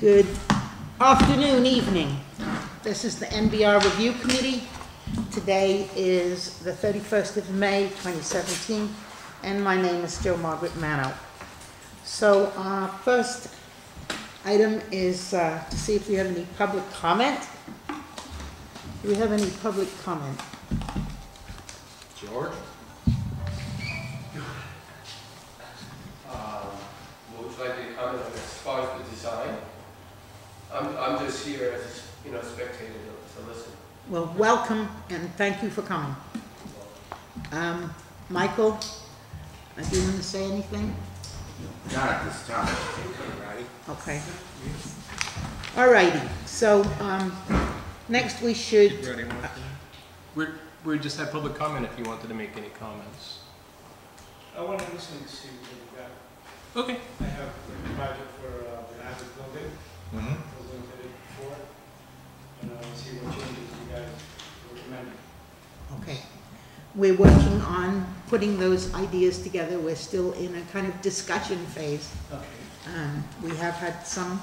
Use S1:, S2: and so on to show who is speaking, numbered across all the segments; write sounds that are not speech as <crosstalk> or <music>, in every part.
S1: Good afternoon, evening. This is the NBR Review Committee. Today is the 31st of May, 2017, and my name is still Margaret Mano. So our first item is uh, to see if we have any public comment. Do we have any public comment?
S2: George? Um, What would you like me to comment on as far as the design? I'm, I'm just here as, you know, spectator to, to listen.
S1: Well, welcome and thank you for coming. Um, Michael, do you want to say anything?
S3: Not at this time.
S1: Okay. All righty, so, um, next we should,
S4: We're, we just had public comment if you wanted to make any comments.
S5: I want to listen to see what you got.
S4: Okay.
S5: I have a project for uh, the Abbott building,
S3: Mm-hmm.
S5: presented it before, and I want to see what changes you guys recommend.
S1: okay. We're working on putting those ideas together. We're still in a kind of discussion phase.
S5: Okay.
S1: Um, we have had some,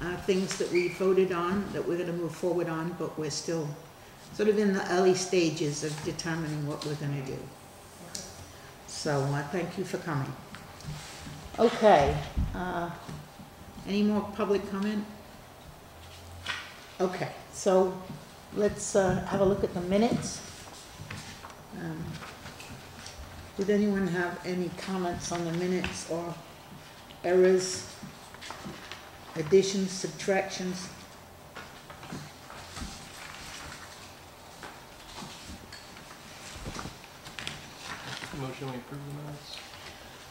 S1: uh, things that we voted on that we're gonna move forward on, but we're still sort of in the early stages of determining what we're gonna do. So, uh, thank you for coming. Okay, uh, any more public comment? Okay, so let's, uh, have a look at the minutes. Um, Did anyone have any comments on the minutes or errors, additions, subtractions?
S4: Motion we approve the minutes?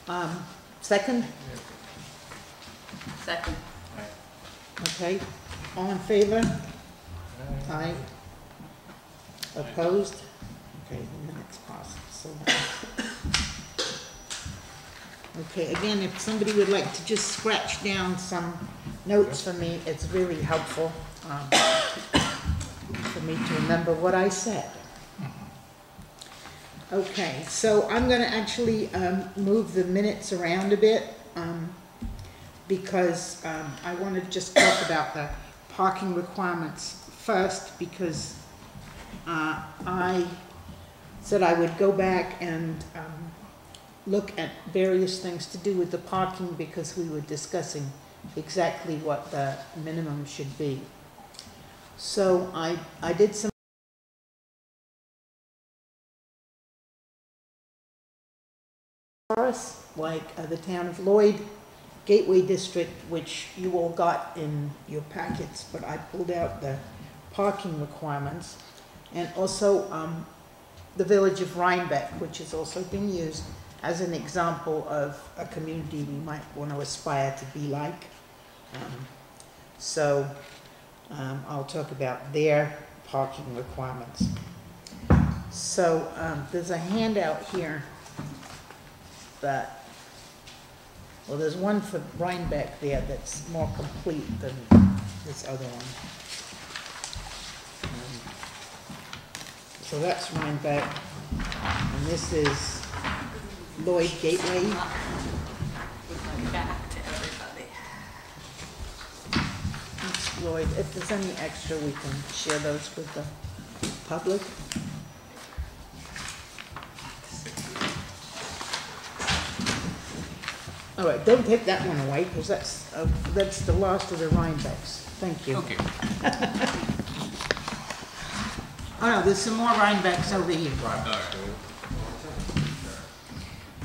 S1: Um, second,
S6: Second.
S1: okay, all in favor?
S4: Aye.
S1: Opposed? Okay, the minutes passed, so. Okay, again, if somebody would like to just scratch down some notes for me, it's really helpful, um, for me to remember what I said. Okay, so I'm gonna actually, um, move the minutes around a bit, um, because, um, I wanna just talk about the parking requirements first, because, uh, I said I would go back and, um, look at various things to do with the parking, because we were discussing exactly what the minimum should be. So I, I did some for us, like uh, the town of Lloyd, Gateway District, which you all got in your packets, but I pulled out the parking requirements. And also, um, the village of Rhinebeck, which has also been used as an example of a community we might want to aspire to be like. Um, So, um, I'll talk about their parking requirements. So, um, there's a handout here that, well, there's one for Rhinebeck there that's more complete than this other one. So that's Rhinebeck, and this is Lloyd Gateway.
S6: Back to everybody.
S1: It's Lloyd, if there's any extra, we can share those with the public. All right, don't take that one away, because that's, uh, that's the last of the Rhinebecks. Thank you.
S4: Okay. <laughs>
S1: Oh, no, there's some more Rhinebecks over here.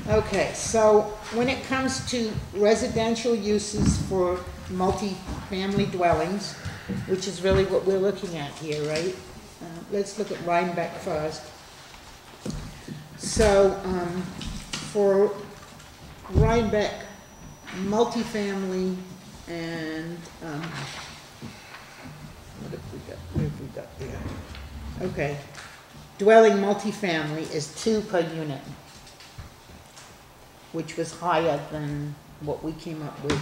S1: Okay, so when it comes to residential uses for multi-family dwellings, which is really what we're looking at here, right? Uh, Let's look at Rhinebeck first. So, um, for Rhinebeck, multifamily and, um, what have we got, what have we got there? Okay, dwelling multifamily is two per unit, which was higher than what we came up with.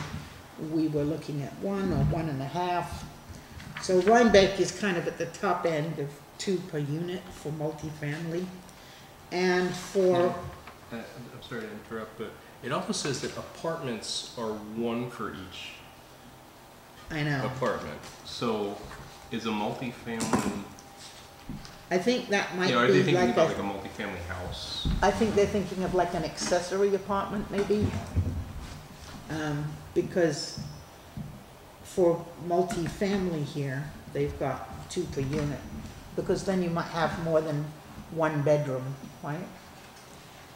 S1: We were looking at one or one and a half. So Rhinebeck is kind of at the top end of two per unit for multifamily. And for,
S4: Uh, I'm sorry to interrupt, but it also says that apartments are one for each.
S1: I know.
S4: apartment. So is a multifamily,
S1: I think that might
S4: you know, are they
S1: be
S4: thinking
S1: like
S4: about like
S1: a,
S4: a multifamily house?
S1: I think they're thinking of like an accessory apartment maybe. Um, because for multifamily here, they've got two per unit. Because then you might have more than one bedroom, right?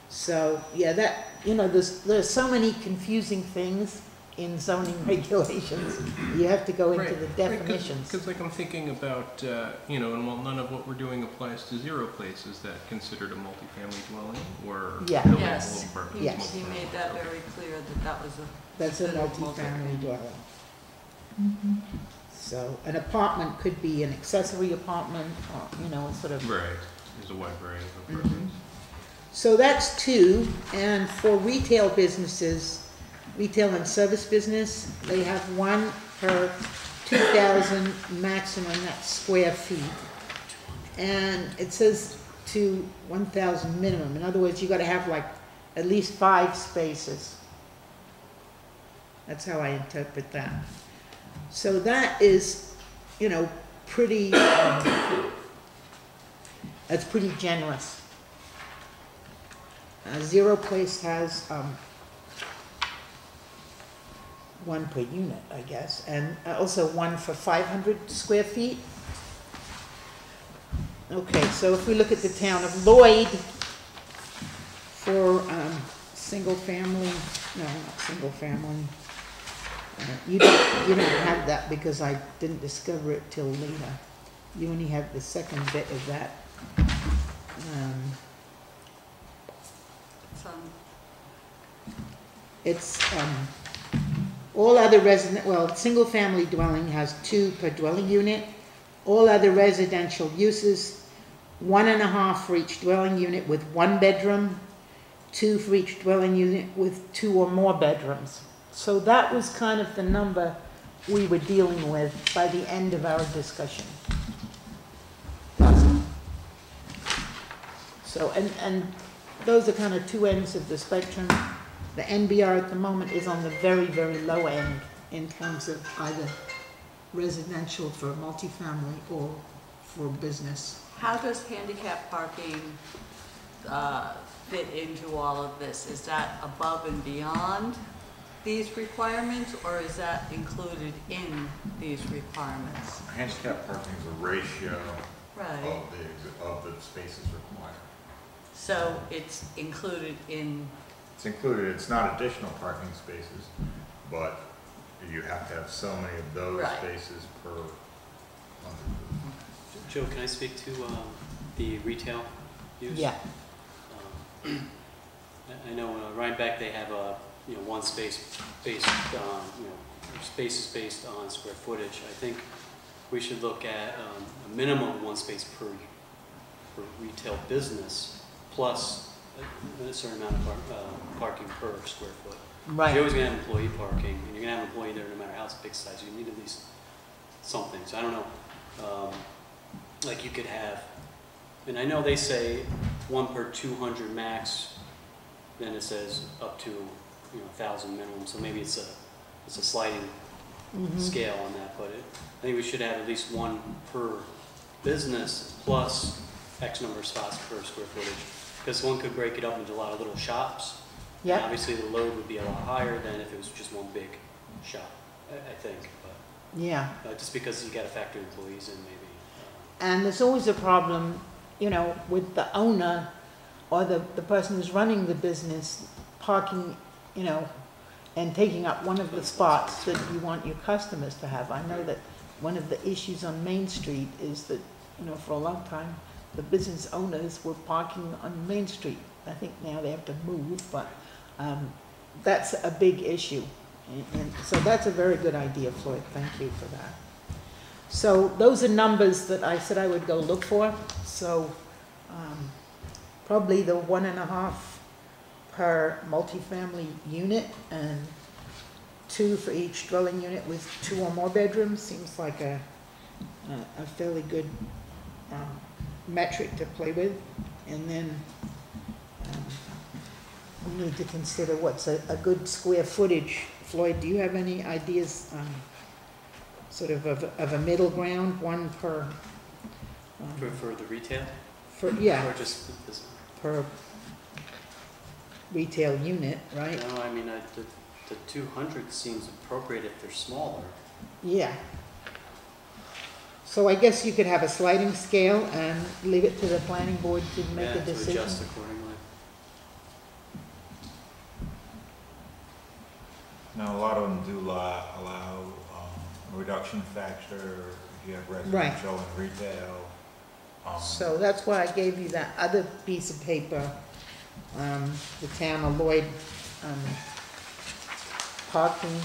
S1: So, yeah, that, you know, there's, there's so many confusing things in zoning <laughs> regulations. You have to go into the definitions.
S4: Because like I'm thinking about, uh, you know, and while none of what we're doing applies to zero place, is that considered a multifamily dwelling or
S1: Yeah.
S4: buildable
S6: Yes.
S4: apartment?
S6: He,
S1: Yes.
S6: he made that very clear that that was a,
S1: That's a
S6: Considered
S1: multifamily
S6: multifamily.
S1: dwelling. So an apartment could be an accessory apartment, or, you know, sort of.
S4: Right, there's a wide variety of
S1: Mhm.
S4: apartments.
S1: So that's two, and for retail businesses, retail and service business, they have one per two thousand maximum, that's square feet. And it says to one thousand minimum, in other words, you gotta have like at least five spaces. That's how I interpret that. So that is, you know, pretty, um, that's pretty generous. Uh, Zero Place has, um, one per unit, I guess, and uh, also one for five hundred square feet. Okay, so if we look at the town of Lloyd for, um, single family, no, not single family. Uh, You don't, you don't have that because I didn't discover it till later. You only have the second bit of that. Um, It's, um, all other resident, well, single-family dwelling has two per dwelling unit. All other residential uses, one and a half for each dwelling unit with one bedroom, two for each dwelling unit with two or more bedrooms. So that was kind of the number we were dealing with by the end of our discussion. So, and, and those are kind of two ends of the spectrum. The NBR at the moment is on the very, very low end in terms of either residential for multifamily or for business.
S6: how does handicap parking, uh, fit into all of this? Is that above and beyond these requirements, or is that included in these requirements?
S3: Handicap parking is a ratio
S6: Right,
S3: of the, of the spaces required.
S6: so it's included in,
S3: It's included, it's not additional parking spaces, but you have to have so many of those
S6: Right.
S3: spaces per.
S7: Joe, can I speak to um, the retail use?
S1: Yeah,
S7: Um, I I know uh, Rhinebeck, they have a, you know, one space based on, you know, spaces based on square footage. I think we should look at um, a minimum of one space per, per retail business, plus a- certain amount of par- uh, parking per square foot.
S1: Right.
S7: You're always gonna have employee parking, and you're gonna have an employee there no matter how big size, you need at least something, so I don't know. um, Like you could have, and I know they say one per two hundred max, then it says up to, you know, thousand minimum, so maybe it's a, it's a sliding
S1: Mhm.
S7: scale on that, but it, I think we should have at least one per business plus X number of spots per square footage. Because one could break it up into a lot of little shops,
S1: Yeah,
S7: Obviously, the load would be a lot higher than if it was just one big shop, I, I think,
S1: yeah.
S7: but, uh, just because you gotta factor employees in maybe. uh,
S1: And there's always a problem, you know, with the owner or the, the person who's running the business parking, you know, and taking up one of the spots that you want your customers to have. I know that one of the issues on Main Street is that, you know, for a long time, the business owners were parking on Main Street. I think now they have to move, but, um, that's a big issue. And, and so that's a very good idea, Floyd, thank you for that. So those are numbers that I said I would go look for, so, um, probably the one and a half per multifamily unit and two for each dwelling unit with two or more bedrooms seems like a, a- a fairly good, um, metric to play with. And then, um, we need to consider what's a, a good square footage. Floyd, do you have any ideas, um, sort of of, of a middle ground, one per,
S7: For,
S1: um,
S7: for the retail?
S1: for, yeah,
S7: Or just this?
S1: per retail unit, right?
S7: No, I mean, I, the, the two hundred seems appropriate if they're smaller.
S1: Yeah. So I guess you could have a sliding scale and leave it to the planning board to make
S7: Yeah,
S1: a
S7: To
S1: decision.
S7: adjust accordingly.
S3: Now, a lot of them do allow, allow, um, a reduction factor, if you have
S1: Right.
S3: residential and retail. Um,
S1: So that's why I gave you that other piece of paper, um, the town of Lloyd, um, parking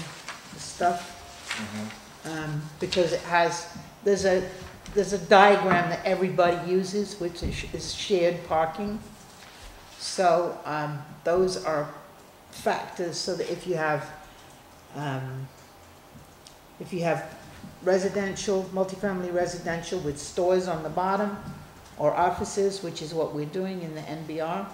S1: stuff.
S3: mhm.
S1: Um, because it has, there's a, there's a diagram that everybody uses, which is, is shared parking. So, um, those are factors, so that if you have, um, if you have residential, multifamily residential with stores on the bottom, or offices, which is what we're doing in the NBR,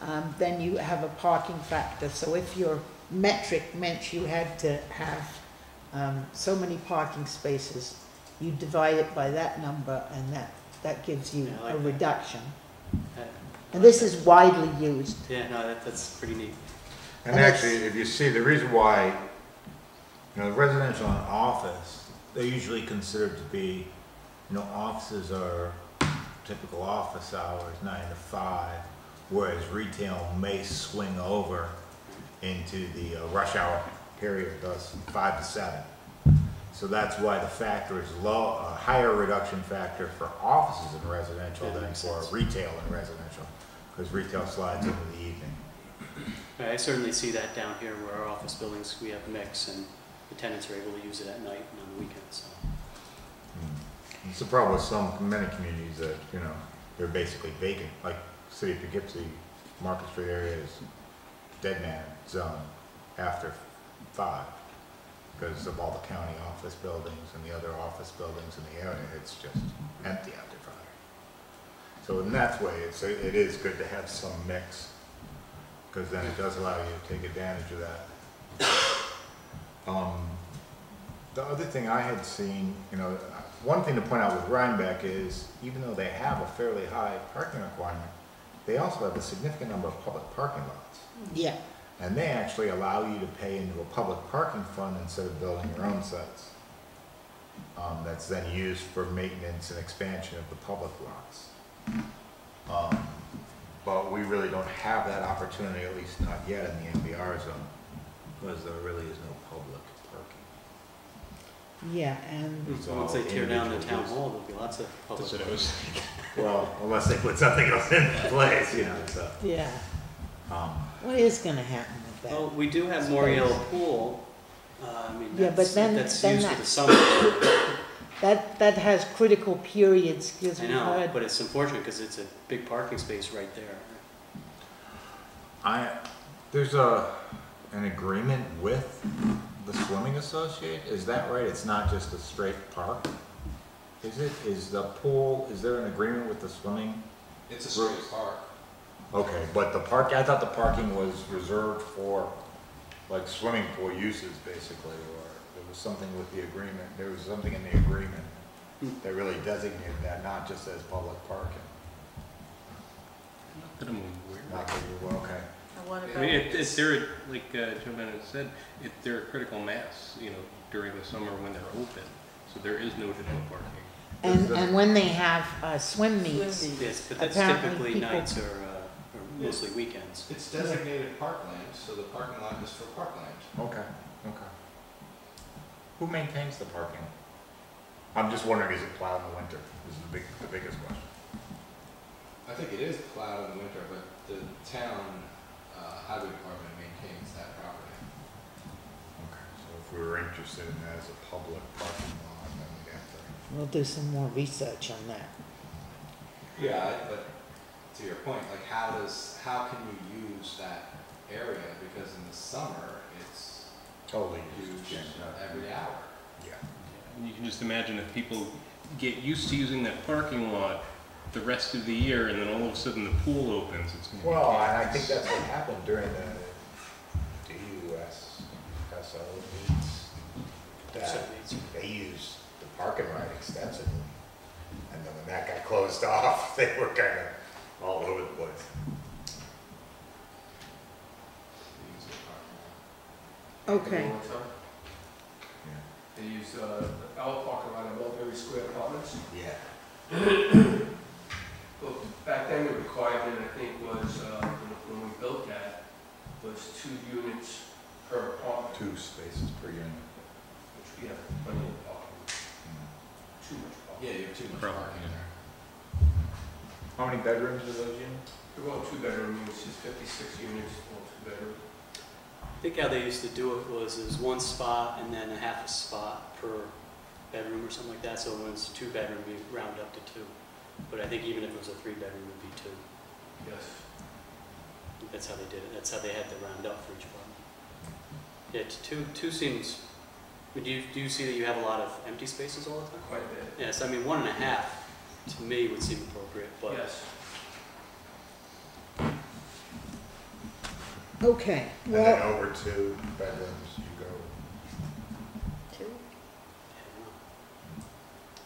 S1: um, then you have a parking factor. So if your metric meant you had to have um, so many parking spaces, you divide it by that number, and that, that gives you
S7: Yeah, I like
S1: a
S7: that.
S1: reduction.
S7: Uh,
S1: And this is widely used.
S7: Yeah, no, that, that's pretty neat.
S3: And
S1: And it's-
S3: actually, if you see, the reason why, you know, residential and office, they're usually considered to be, you know, offices are typical office hours, nine to five, whereas retail may swing over into the uh, rush hour period, thus five to seven. So that's why the factor is low, a higher reduction factor for offices and residential
S7: Yeah,
S3: than
S7: makes
S3: for
S7: sense.
S3: retail and residential, because retail slides into the evening.
S7: I certainly see that down here where our office buildings, we have mix and the tenants are able to use it at night and on the weekends, so.
S3: Mm. It's the problem with some, many communities that, you know, they're basically vacant, like City of Poughkeepsie, Market Street area is dead man zone after five. Because of all the county office buildings and the other office buildings in the area, it's just empty after five. So in that way, it's, it is good to have some mix, because then it does allow you to take advantage of that. Um, the other thing I had seen, you know, one thing to point out with Rhinebeck is, even though they have a fairly high parking requirement, they also have a significant number of public parking lots.
S1: Yeah,
S3: And they actually allow you to pay into a public parking fund instead of building your own sites. Um, that's then used for maintenance and expansion of the public lots. Um, but we really don't have that opportunity, at least not yet in the NBR zone, because there really is no public parking.
S1: yeah, and,
S7: So once they
S3: all
S7: tear down the town hall, there'll be lots of public.
S4: That's what I was
S3: Well, unless they put something else in place, you know, so.
S1: yeah,
S3: Um,
S1: what is gonna happen with that?
S7: Well, we do have Moriello Pool, uh, I mean,
S1: Yeah, but
S7: that's,
S1: then-
S7: that's
S1: then
S7: used for
S1: that-
S7: the summer.
S1: That, that has critical periods, because
S7: I
S1: we've
S7: know,
S1: heard,
S7: but it's unfortunate because it's a big parking space right there.
S3: I, there's a, an agreement with the swimming associate, is that right? It's not just a straight park? Is it, is the pool, is there an agreement with the swimming?
S8: It's a straight park.
S3: Okay, but the park, I thought the parking was reserved for like swimming pool uses basically, or there was something with the agreement, there was something in the agreement that really designated that, not just as public parking.
S4: Not that I'm aware
S3: Not that you, well, okay.
S6: And what
S4: of.
S6: about,
S4: I mean, if, if they're, like uh, Joe Bennett said, if they're a critical mass, you know, during the summer when they're open, so there is no additional parking.
S1: and, and when they have, uh, swim
S6: Swim
S1: meets,
S6: meets.
S7: Yes, but that's
S1: Apparently
S7: typically
S1: people-
S7: nights or, uh, or mostly weekends.
S8: It's designated parkland, so the parking lot is for parkland.
S3: Okay, okay. Who maintains the parking? I'm just wondering, is it plowed in the winter? This is the big, the biggest question.
S8: I think it is plowed in the winter, but the town, uh, highway department maintains that property.
S3: Okay, so if we were interested in that as a public parking lot, then we'd have to.
S1: we'll do some more research on that.
S8: Yeah, but to your point, like how does, how can you use that area? Because in the summer, it's
S3: Totally.
S8: used every hour.
S3: Yeah.
S4: And you can just imagine if people get used to using that parking lot the rest of the year, and then all of a sudden the pool opens, it's gonna be.
S3: Well, and I think that's what happened during the DUS, SO meets. That
S7: it's-
S3: they used the parking lot extensively. And then when that got closed <laughs> off, they were kind of all over the place.
S8: They use the parking lot.
S1: Okay,
S2: All time. They use, uh, the L parking lot at Mulberry Square Apartments.
S3: Yeah. <clears throat>
S2: Well, back then, the requirement, I think, was, uh, when when we built that, was two units per apartment,
S3: Two spaces per unit.
S2: which we have plenty of parking, too much parking.
S8: Yeah, you have too much
S4: Probably,
S8: parking in there.
S3: How many bedrooms are those units?
S2: They're all two-bedroom units, just fifty-six units, all two-bedroom.
S7: I think how they used to do it was, it was one spot and then a half a spot per bedroom or something like that, so when it's two bedroom, we round up to two. But I think even if it was a three bedroom, it'd be two.
S2: Yes.
S7: That's how they did it, that's how they had to round up for each apartment. Yeah, two, two seems, but do you, do you see that you have a lot of empty spaces all the time?
S2: Quite a bit.
S7: Yes, I mean, one and a half, to me, would seem appropriate, but.
S2: Yes.
S1: okay,
S3: And then
S1: well,
S3: over two bedrooms, you go.
S6: Two?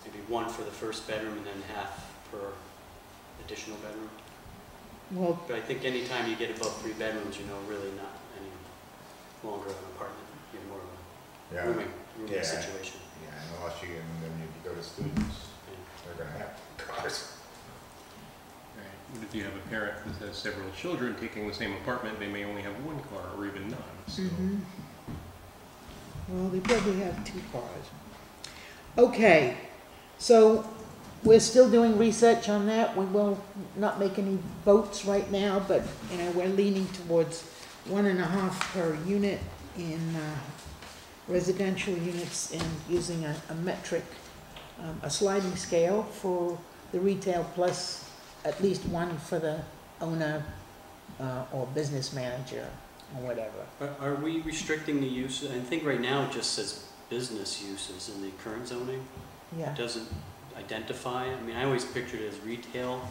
S7: Maybe one for the first bedroom and then half per additional bedroom.
S1: well,
S7: But I think anytime you get above three bedrooms, you know, really not any longer an apartment, you're more of a
S3: Yeah.
S7: rooming, rooming
S3: Yeah.
S7: situation.
S3: Yeah, unless you, and then if you go to students, they're gonna have cars.
S4: Right. If you have a parent that has several children taking the same apartment, they may only have one car or even none, so.
S1: mhm. Well, they probably have two cars. Okay, so we're still doing research on that. We will not make any votes right now, but, you know, we're leaning towards one and a half per unit in uh, residential units and using a, a metric, um, a sliding scale for the retail plus at least one for the owner uh, or business manager or whatever.
S7: Are, are we restricting the use, I think right now it just says business uses in the current zoning,
S1: Yeah,
S7: it doesn't identify, I mean, I always pictured it as retail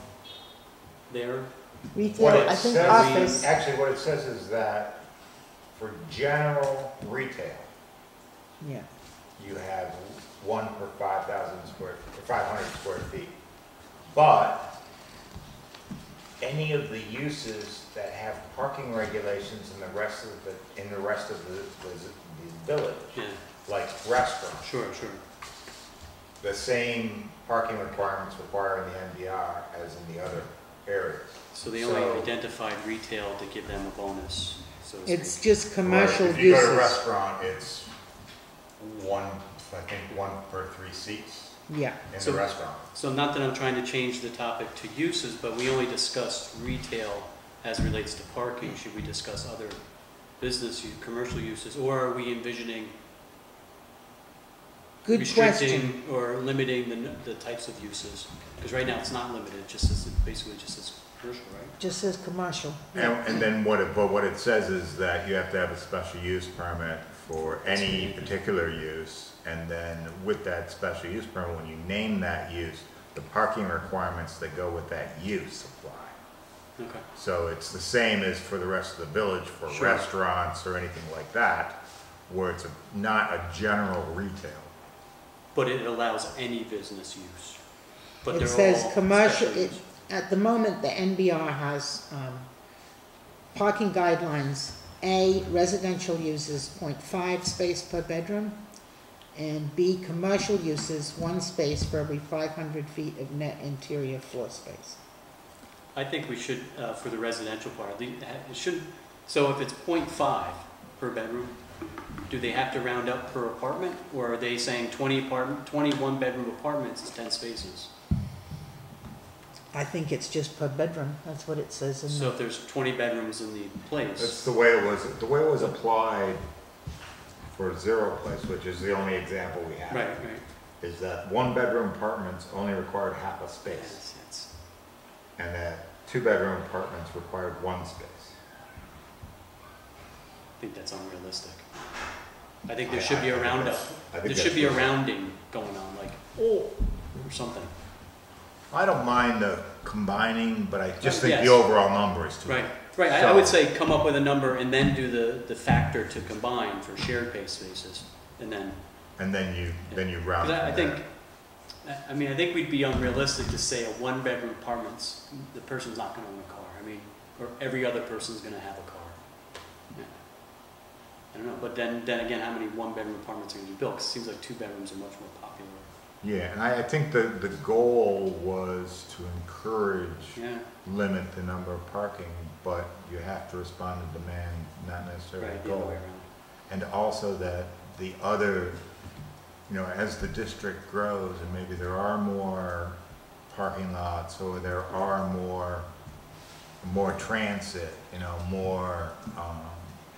S7: there.
S3: What
S1: retail,
S3: it
S1: I think
S3: says-
S1: office,
S3: Actually, what it says is that for general retail,
S1: yeah,
S3: you have one per five thousand square, or five hundred square feet. But any of the uses that have parking regulations in the rest of the, in the rest of the, the, the village,
S7: Yeah,
S3: like restaurants,
S7: sure, sure.
S3: the same parking requirements require in the NBR as in the other areas.
S7: So they only
S3: So-
S7: identified retail to give them a bonus, so to speak.
S1: it's just commercial
S3: If you go to a
S1: uses.
S3: restaurant, it's one, I think, one per three seats
S1: Yeah,
S3: in the
S7: So-
S3: restaurant.
S7: So not that I'm trying to change the topic to uses, but we only discussed retail as relates to parking. Should we discuss other business, use, commercial uses, or are we envisioning
S1: good question.
S7: restricting or limiting the, n- the types of uses? Because right now it's not limited, it just says, it basically just says commercial, right?
S1: Just says commercial.
S3: And, and then what it, but what it says is that you have to have a special use permit for any particular use. And then with that special use permit, when you name that use, the parking requirements that go with that use apply.
S7: Okay.
S3: So it's the same as for the rest of the village, for
S7: Sure.
S3: restaurants or anything like that, where it's a- not a general retail.
S7: But it allows any business use. But
S1: It
S7: they're
S1: says
S7: all
S1: commercial,
S7: special
S1: it,
S7: use.
S1: at the moment, the NBR has, um, parking guidelines. A, residential uses 0.5 space per bedroom. And B, commercial uses one space for every five hundred feet of net interior floor space.
S7: I think we should, uh, for the residential part, le- ha- it should, so if it's 0.5 per bedroom, do they have to round up per apartment? Or are they saying twenty apartment, twenty-one bedroom apartments is ten spaces?
S1: I think it's just per bedroom, that's what it says in
S7: So
S1: the,
S7: if there's twenty bedrooms in the place, That's
S3: the way it was, the way it was applied for Zero Place, which is the only example we have.
S7: right, right.
S3: Is that one-bedroom apartments only required half a space,
S7: Yes, yes.
S3: and that two-bedroom apartments required one space.
S7: I think that's unrealistic. I think there should be a roundup.
S3: I think
S7: There should
S3: that's
S7: be a
S3: what-
S7: rounding going on, like, oh, or something.
S3: I don't mind the combining, but I just uh, think
S7: Yes.
S3: the overall number is too.
S7: Right, right. I, I would say come up with a number and then do the, the factor to combine for shared pay spaces. And then
S3: and then you, then you route
S7: 'Cause I, I
S3: from
S7: think,
S3: there.
S7: I- I mean, I think we'd be unrealistic to say a one-bedroom apartments, the person's not gonna own a car. I mean, or every other person's gonna have a car. Yeah. I don't know, but then, then again, how many one-bedroom apartments are gonna be built? 'Cause it seems like two bedrooms are much more popular.
S3: Yeah, and I, I think the, the goal was to encourage,
S7: Yeah,
S3: limit the number of parking, but you have to respond to demand, not necessarily
S7: right, the other
S3: goal.
S7: way around.
S3: And also that the other, you know, as the district grows and maybe there are more parking lots or there are more, more transit, you know, more, um,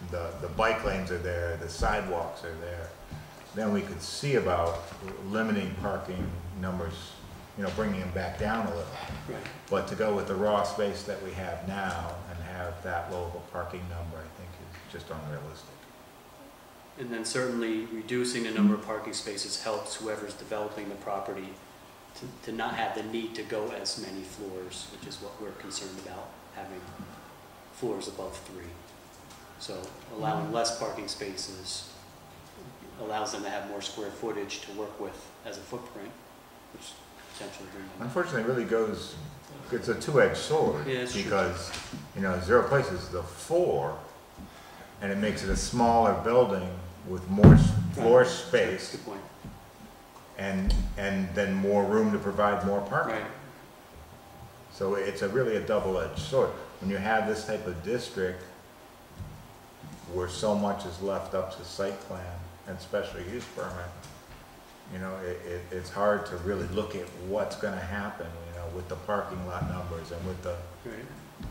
S3: the, the bike lanes are there, the sidewalks are there, then we could see about limiting parking numbers, you know, bringing them back down a little.
S7: Right.
S3: But to go with the raw space that we have now have that low of a parking number, I think is just unrealistic.
S7: And then certainly reducing the number of parking spaces helps whoever's developing the property to, to not have the need to go as many floors, which is what we're concerned about, having floors above three. So allowing less parking spaces allows them to have more square footage to work with as a footprint, which potentially bring them.
S3: Unfortunately, it really goes, it's a two-edged sword.
S7: Yeah, true.
S3: Because, you know, zero places the four, and it makes it a smaller building with more s- floor
S7: Right.
S3: space
S7: Good point,
S3: and, and then more room to provide more parking.
S7: right,
S3: So it's a really a double-edged sword. When you have this type of district where so much is left up to site plan and special use permit, you know, it, it, it's hard to really look at what's gonna happen, you know, with the parking lot numbers and with the,
S7: right.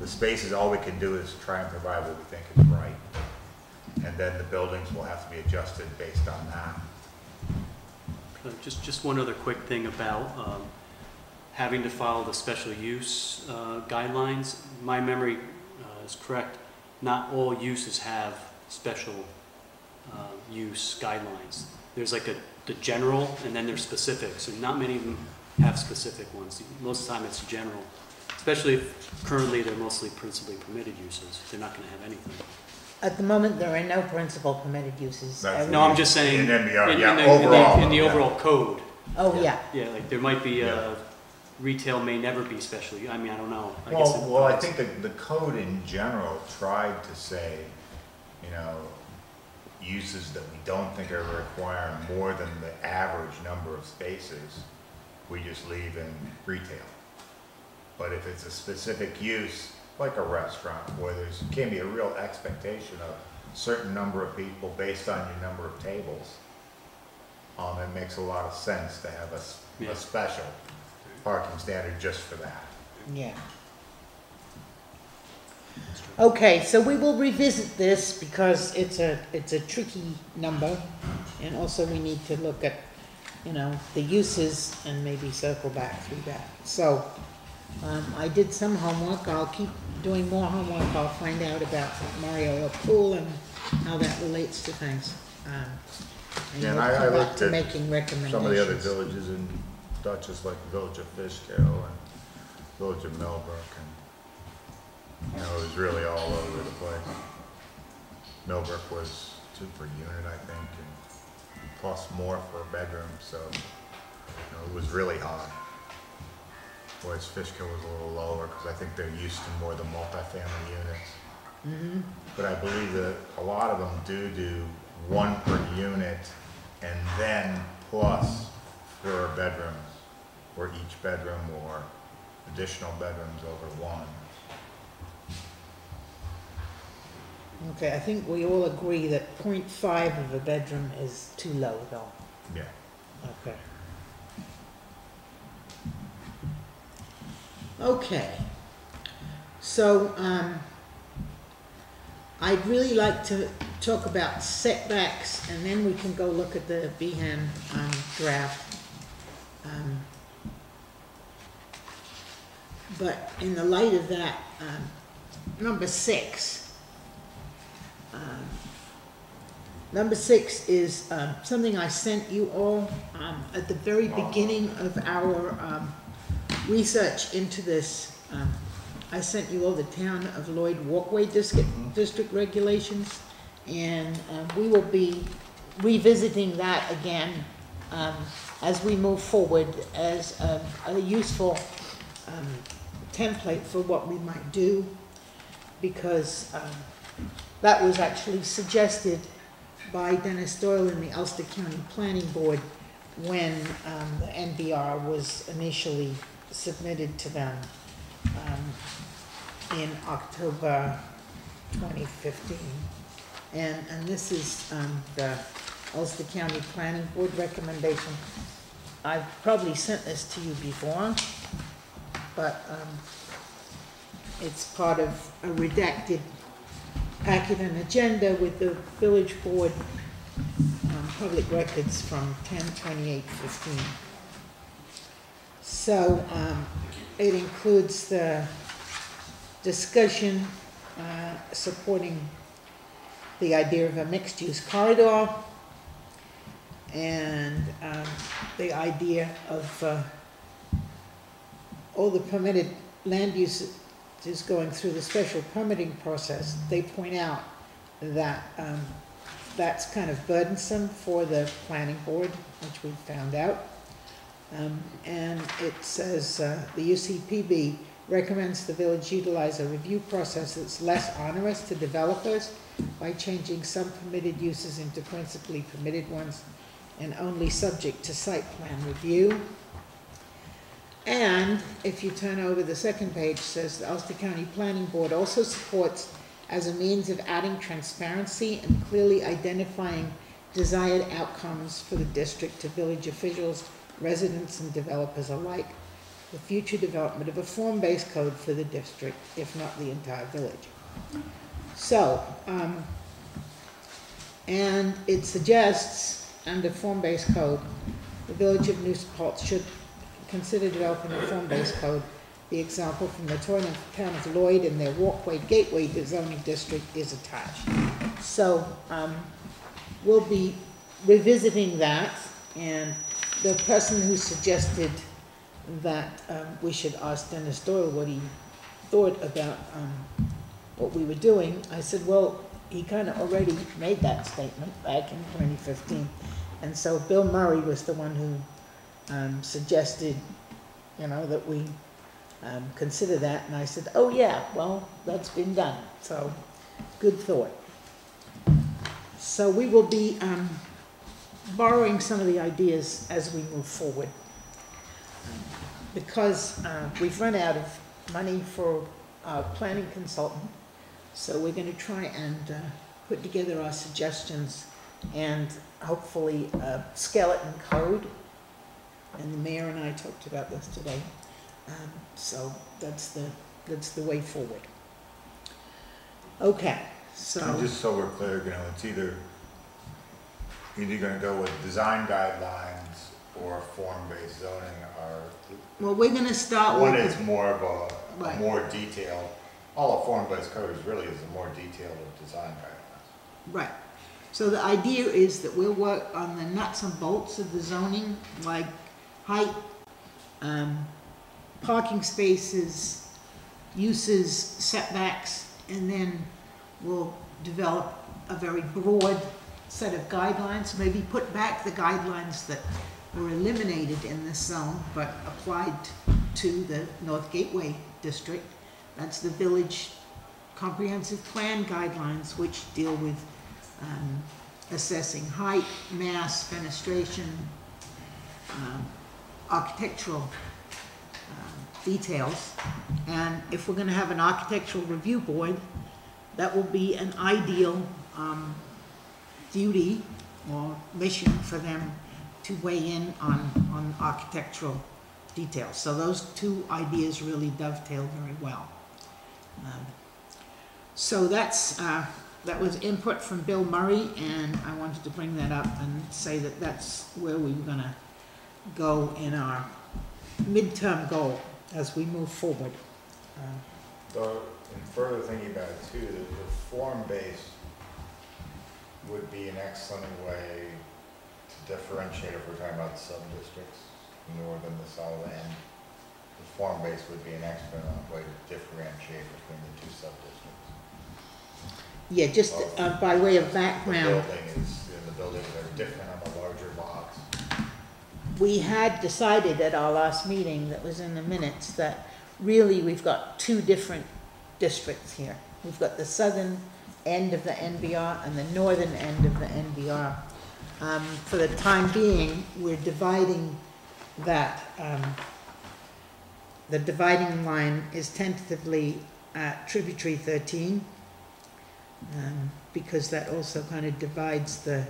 S3: the spaces, all we can do is try and provide what we think is right. And then the buildings will have to be adjusted based on that.
S7: Uh, Just, just one other quick thing about um, having to follow the special use uh, guidelines. My memory uh, is correct, not all uses have special uh, use guidelines. There's like a, the general, and then there's specifics, and not many of them have specific ones. Most of the time, it's general, especially if currently they're mostly principally permitted uses. They're not going to have anything.
S1: At the moment, there are no principal permitted uses.
S3: That's-
S7: No, I'm just saying.
S3: In NBR,
S7: in- in
S3: yeah,
S7: the- in the-
S3: overall,
S7: In the
S3: yeah.
S7: overall code.
S1: Oh, yeah.
S7: Yeah, like there might be, uh,
S3: Yeah.
S7: retail may never be special, I mean, I don't know. I
S3: Well,
S7: it-
S3: well, I think the, the code in general tried to say, you know, uses that we don't think are requiring more than the average number of spaces, we just leave in retail. But if it's a specific use, like a restaurant, where there's, can be a real expectation of certain number of people based on your number of tables, um, it makes a lot of sense to have a, s-
S7: Yeah.
S3: a special parking standard just for that.
S1: Yeah. Okay, so we will revisit this because it's a, it's a tricky number. And also we need to look at, you know, the uses and maybe circle back through that. So, um, I did some homework. I'll keep doing more homework. I'll find out about Moriello Pool and how that relates to things. Um, And
S3: Yeah, and
S1: we'll
S3: I- I
S1: come back
S3: looked
S1: to
S3: at
S1: making recommendations.
S3: Some of the other villages in Dutchess, like the Village of Fishkill and Village of Millbrook, and, you know, it was really all over the place. Millbrook was two per unit, I think, and plus more for a bedroom, so, you know, it was really high. Whereas Fishkill was a little lower, because I think they're used to more the multifamily units.
S1: Mhm.
S3: But I believe that a lot of them do do one per unit and then plus for bedrooms, or each bedroom or additional bedrooms over one.
S1: Okay, I think we all agree that 0.5 of a bedroom is too low though.
S3: Yeah.
S1: Okay. Okay. So, um, I'd really like to talk about setbacks and then we can go look at the Behan, um, draft. Um, But in the light of that, um, number six. Um, Number six is um, something I sent you all um, at the very beginning of our um, research into this. Um, I sent you all the town of Lloyd walkway district, district regulations, and uh, we will be revisiting that again, um, as we move forward as a, a useful, um, template for what we might do. Because, um, that was actually suggested by Dennis Doyle in the Ulster County Planning Board when, um, the NBR was initially submitted to them, um, in October twenty fifteen. And, and this is, um, the Ulster County Planning Board recommendation. I've probably sent this to you before, but, um, it's part of a redacted packet and agenda with the village board, um, public records from ten twenty-eight fifteen. So, um, it includes the discussion, uh, supporting the idea of a mixed-use corridor and um, the idea of uh, all the permitted land use is going through the special permitting process. They point out that um, that's kind of burdensome for the planning board, which we found out. Um, And it says, uh, the UCPB recommends the village utilize a review process that's less onerous to developers by changing some permitted uses into principally permitted ones and only subject to site plan review. And if you turn over the second page, says the Ulster County Planning Board also supports as a means of adding transparency and clearly identifying desired outcomes for the district to village officials, residents and developers alike, the future development of a form-based code for the district, if not the entire village. So, um, and it suggests, under form-based code, the village of New Paltz should consider developing a form-based code. The example from the town of, Lloyd and their walkway gateway zoning district is attached. So, um, we'll be revisiting that, and the person who suggested that, um, we should ask Dennis Doyle what he thought about, um, what we were doing, I said, well, he kind of already made that statement back in 2015. And so Bill Murray was the one who um, suggested, you know, that we um, consider that. And I said, oh, yeah, well, that's been done. So good thought. So we will be um, borrowing some of the ideas as we move forward. Because uh, we've run out of money for our planning consultant, so we're gonna try and uh, put together our suggestions and hopefully a skeleton code. And the mayor and I talked about this today. Um, So that's the, that's the way forward. Okay, so.
S3: Just so we're clear, you know, it's either, either gonna go with design guidelines or form-based zoning, or
S1: Well, we're gonna start
S3: one
S1: with,
S3: is more of a, a
S1: Right.
S3: more detailed, all a form-based code is really is a more detailed of design guidelines.
S1: right. So the idea is that we'll work on the nuts and bolts of the zoning, like height, um, parking spaces, uses, setbacks, and then we'll develop a very broad set of guidelines, maybe put back the guidelines that were eliminated in this zone, but applied to the North Gateway District. That's the village comprehensive plan guidelines, which deal with um, assessing height, mass, fenestration, um, architectural um, details. And if we're gonna have an architectural review board, that will be an ideal um, duty or mission for them to weigh in on, on architectural details. So those two ideas really dovetail very well. Um, So that's, uh, that was input from Bill Murray, and I wanted to bring that up and say that that's where we were gonna go in our midterm goal as we move forward. Uh,
S3: So, in further thinking about it too, the, the form-based would be an excellent way to differentiate if we're talking about sub-districts, north and the south end. The form base would be an excellent way to differentiate between the two sub-districts.
S1: Yeah, just uh, by way of background.
S3: The building is, and the buildings are different on the larger lots.
S1: We had decided at our last meeting that was in the minutes that really we've got two different districts here. We've got the southern end of the NBR and the northern end of the NBR. Um, for the time being, we're dividing that, um, the dividing line is tentatively at tributary thirteen. Um, because that also kind of divides the,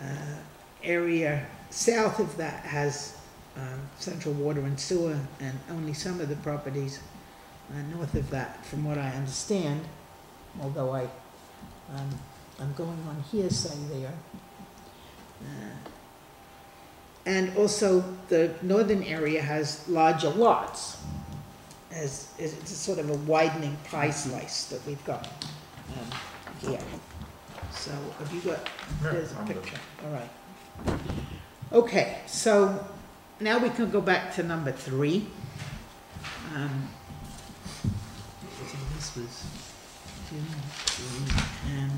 S1: uh, area south of that has um, central water and sewer, and only some of the properties uh, north of that, from what I understand, although I, um, I'm going on hearsay there. Uh, And also, the northern area has larger lots, as, as it's a sort of a widening pie slice that we've got um, here. So, have you got there's a picture, all right. Okay, so now we can go back to number three. Um, this was two, three, and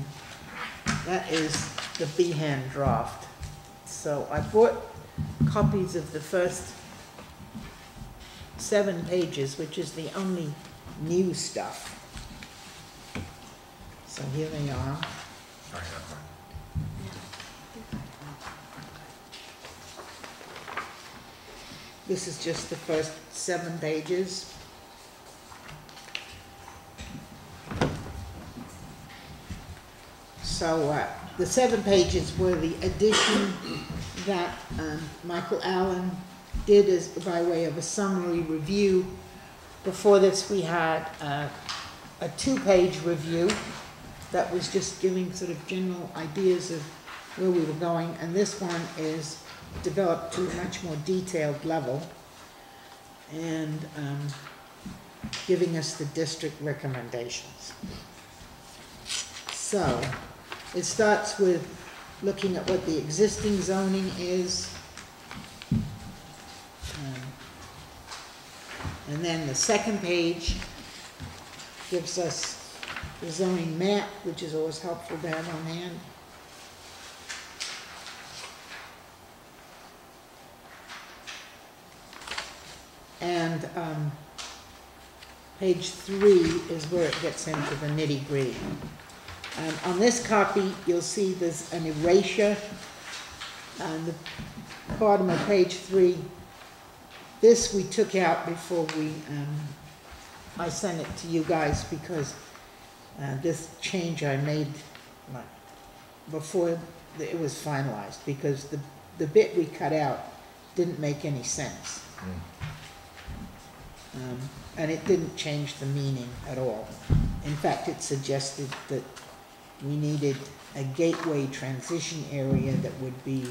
S1: that is the Behan draft. So I bought copies of the first seven pages, which is the only new stuff. So here they are.
S3: I have mine.
S1: This is just the first seven pages. So, uh, the seven pages were the addition that, um, Michael Allen did as, by way of a summary review. Before this, we had, uh, a two-page review that was just giving sort of general ideas of where we were going, and this one is developed to a much more detailed level and um, giving us the district recommendations. So, it starts with looking at what the existing zoning is. Um, And then the second page gives us the zoning map, which is always helpful to have on hand. And um, page three is where it gets into the nitty gritty. Um, on this copy, you'll see there's an erasure on the bottom of page three. This we took out before we, um, I sent it to you guys because uh, this change I made before it was finalized, because the, the bit we cut out didn't make any sense. Um, And it didn't change the meaning at all. In fact, it suggested that we needed a gateway transition area that would be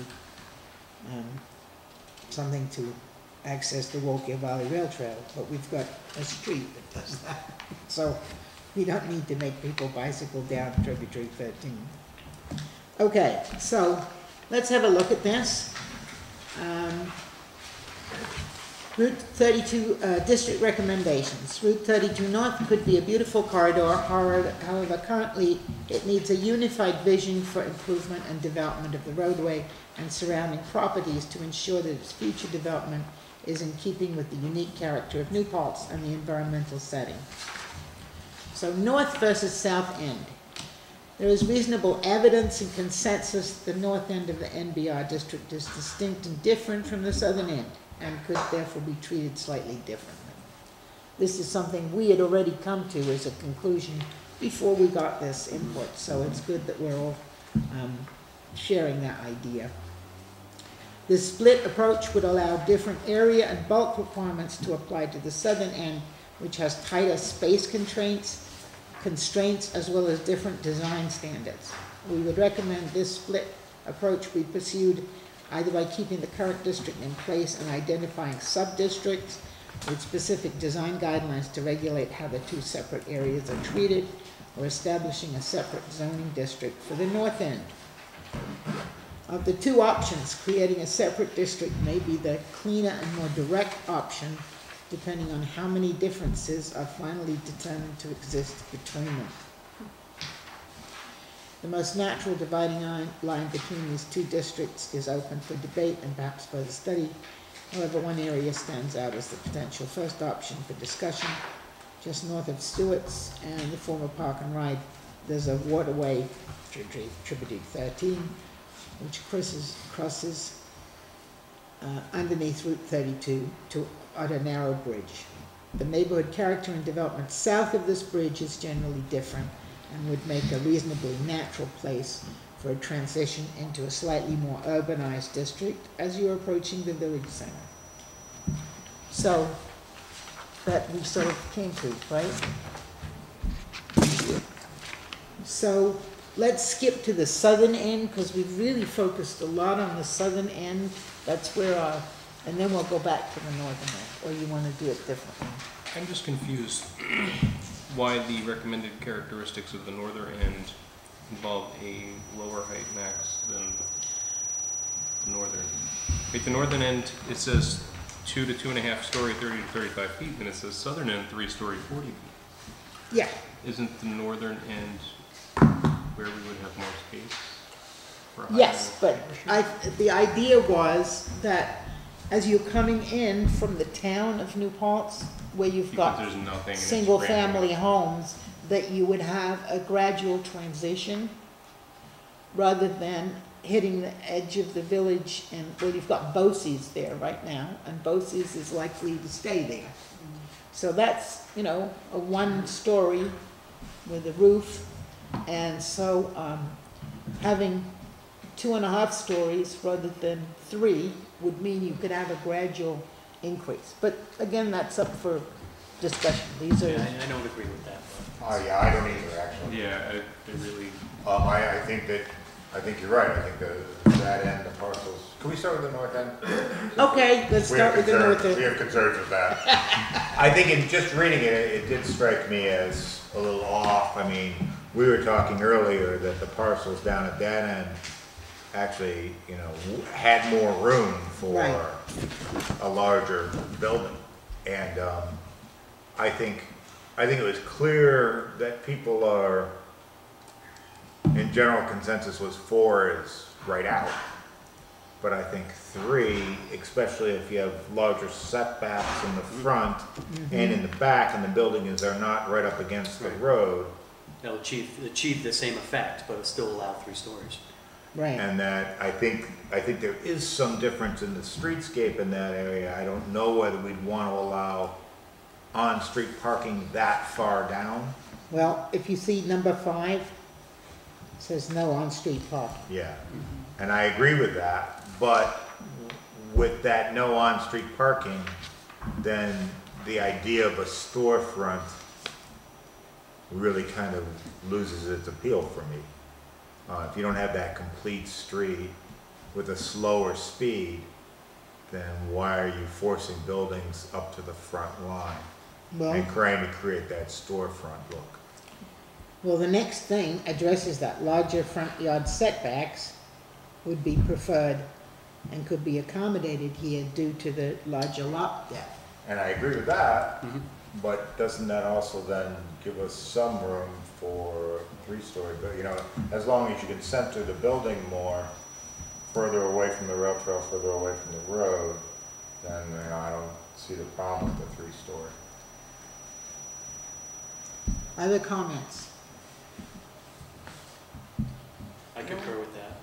S1: um, something to access the Wallkill Valley Rail Trail, but we've got a street that does that. <laughs> So we don't need to make people bicycle down tributary thirteen. Okay, so let's have a look at this. Um, Route 32, uh, district recommendations. Route 32 North could be a beautiful corridor, however, currently it needs a unified vision for improvement and development of the roadway and surrounding properties to ensure that its future development is in keeping with the unique character of New Paltz and the environmental setting. So north versus south end. There is reasonable evidence and consensus that the north end of the NBR district is distinct and different from the southern end and could therefore be treated slightly differently. This is something we had already come to as a conclusion before we got this input, so it's good that we're all um, sharing that idea. The split approach would allow different area and bulk requirements to apply to the southern end, which has tighter space constraints, constraints as well as different design standards. We would recommend this split approach be pursued either by keeping the current district in place and identifying sub-districts with specific design guidelines to regulate how the two separate areas are treated, or establishing a separate zoning district for the north end. Of the two options, creating a separate district may be the cleaner and more direct option, depending on how many differences are finally determined to exist between them. The most natural dividing line- between these two districts is open for debate and perhaps further study. However, one area stands out as the potential first option for discussion. Just north of Stewart's and the former Park and Ride, there's a waterway, Tributary thirteen, which crosses, crosses uh, underneath Route thirty-two to, at a narrow bridge. The neighborhood character and development south of this bridge is generally different and would make a reasonably natural place for a transition into a slightly more urbanized district as you're approaching the village center. So, that we sort of came to, right? So, let's skip to the southern end, because we've really focused a lot on the southern end. That's where our, and then we'll go back to the northern end, or you wanna do it differently?
S4: I'm just confused why the recommended characteristics of the northern end involve a lower height max than the northern. Wait, the northern end, it says two to two and a half story, thirty to thirty-five feet, and it says southern end, three story, forty feet.
S1: Yeah,
S4: Isn't the northern end where we would have more space? for
S1: Yes, but I, the idea was that as you're coming in from the town of New Paltz, where you've
S4: Because
S1: got
S4: there's nothing. and it's
S1: single-family homes, that you would have a gradual transition rather than hitting the edge of the village and, well, you've got Bosse's there right now, and Bosse's is likely to stay there. So that's, you know, a one-story with a roof, and so, um, having two and a half stories rather than three would mean you could have a gradual increase. But again, that's up for discussion. These
S7: Yeah,
S1: are,
S7: I, I don't agree with that, but.
S3: Oh, yeah, I don't either, actually.
S4: Yeah, I, I really,
S3: Um, I, I think that, I think you're right, I think the, that end, the parcels, can we start with the north end?
S1: okay, let's
S3: We have
S1: start with the
S3: concerns-
S1: north
S3: We
S1: end.
S3: have concerns with that. <laughs> I think in just reading it, it did strike me as a little off. I mean, we were talking earlier that the parcels down at that end actually, you know, had more room
S1: Right.
S3: for a larger building. And, um, I think, I think it was clear that people are, in general consensus was four is right out. But I think three, especially if you have larger setbacks in the front and in the back, and the building buildings are not right up against the road,
S7: They'll achieve, achieve the same effect, but it'll still allow three stories.
S1: Right,
S3: and that I think, I think there is some difference in the streetscape in that area. I don't know whether we'd want to allow on-street parking that far down.
S1: well, if you see number five, it says no on-street parking.
S3: Yeah, and I agree with that, but with that no on-street parking, then the idea of a storefront really kind of loses its appeal for me. Uh, if you don't have that complete street with a slower speed, then why are you forcing buildings up to the front line
S1: Well,
S3: and trying to create that storefront look?
S1: well, the next thing addresses that larger front yard setbacks would be preferred and could be accommodated here due to the larger lot depth.
S3: And I agree with that,
S7: Mhm.
S3: but doesn't that also then give us some room for three-story, but, you know, as long as you can center the building more further away from the rail trail, further away from the road, then, you know, I don't see the problem with the three-story.
S1: Other comments?
S7: I concur with that.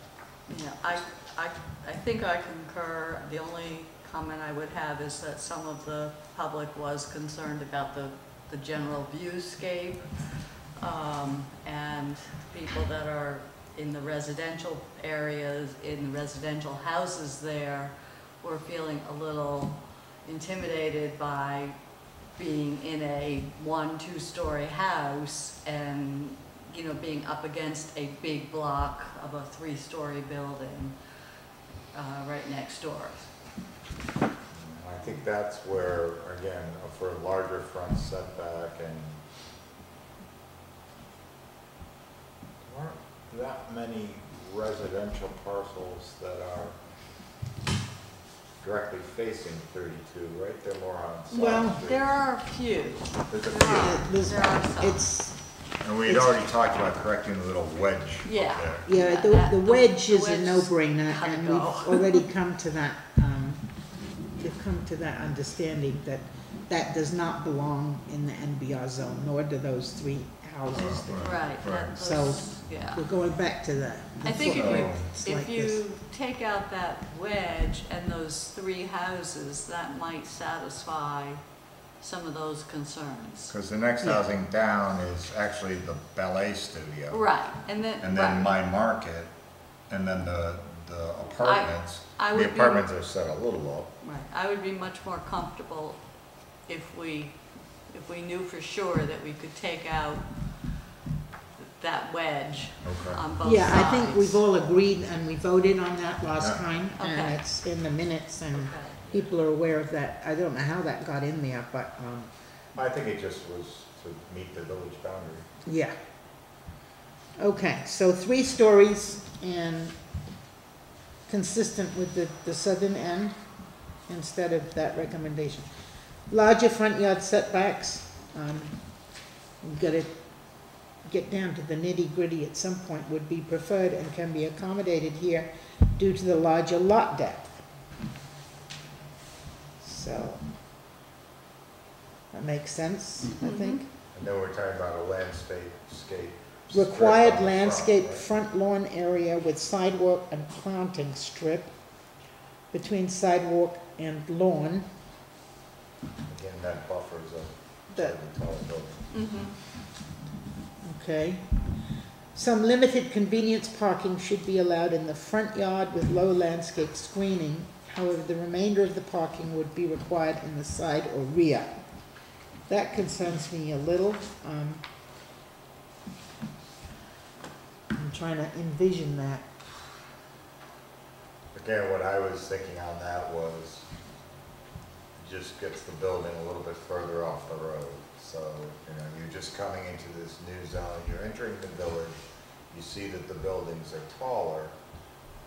S6: Yeah, I, I, I think I concur. The only comment I would have is that some of the public was concerned about the, the general viewscape. Um, and people that are in the residential areas, in the residential houses there, were feeling a little intimidated by being in a one, two-story house and, you know, being up against a big block of a three-story building, uh, right next door.
S3: I think that's where, again, for a larger front setback and aren't that many residential parcels that are directly facing thirty-two, right? They're more on
S1: Well,
S3: South Street.
S6: There are a few.
S3: There's a
S6: there
S3: few.
S6: are-
S1: There's-
S6: There are some.
S1: It's,
S3: And we'd already talked about correcting the little wedge up
S6: Yeah.
S3: there.
S1: Yeah,
S6: Yeah,
S1: the,
S6: that-
S1: the
S6: the-
S1: wedge
S6: the
S1: is a
S6: wedge
S1: no-brainer,
S6: gotta
S1: and we've
S6: go.
S1: already come to that, um, we've come to that understanding that that does not belong in the NBR zone, nor do those three houses oh, there.
S6: Right, that,
S3: Right.
S1: So,
S6: yeah.
S1: We're going back to the. the
S6: I think if
S3: you-
S1: It's
S6: If
S1: like this.
S6: you take out that wedge and those three houses, that might satisfy some of those concerns.
S3: Because the next
S1: Yeah.
S3: housing down is actually the ballet studio.
S6: Right, and then,
S3: And then
S6: right,
S3: my market, and then the, the apartments.
S6: I
S3: The
S6: be-
S3: apartments are set a little low.
S6: right. I would be much more comfortable if we, if we knew for sure that we could take out that wedge
S3: Okay.
S6: on both sides.
S1: Yeah, I think we've all agreed and we voted on that last
S3: Yeah.
S1: time, and
S6: Okay.
S1: it's in the minutes and
S6: Okay.
S1: people are aware of that. I don't know how that got in there, but, um,
S3: I think it just was to meet the village boundary.
S1: yeah. Okay, so three stories and consistent with the, the southern end instead of that recommendation. Larger front yard setbacks, um, we've gotta get down to the nitty gritty at some point would be preferred and can be accommodated here due to the larger lot depth. So, that makes sense, I
S6: Mhm.
S1: think.
S3: And then we're talking about a landscape, scape.
S1: Required
S3: the front,
S1: landscape
S3: right?
S1: front lawn area with sidewalk and planting strip between sidewalk and lawn.
S3: Again, that buffers a
S1: That-
S3: slightly taller building.
S6: Mhm.
S1: Okay. Some limited convenience parking should be allowed in the front yard with low landscape screening. However, the remainder of the parking would be required in the side or rear. That concerns me a little. Um, I'm trying to envision that.
S3: Again, what I was thinking on that was, just gets the building a little bit further off the road. So, you know, you're just coming into this new zone, you're entering the village, you see that the buildings are taller,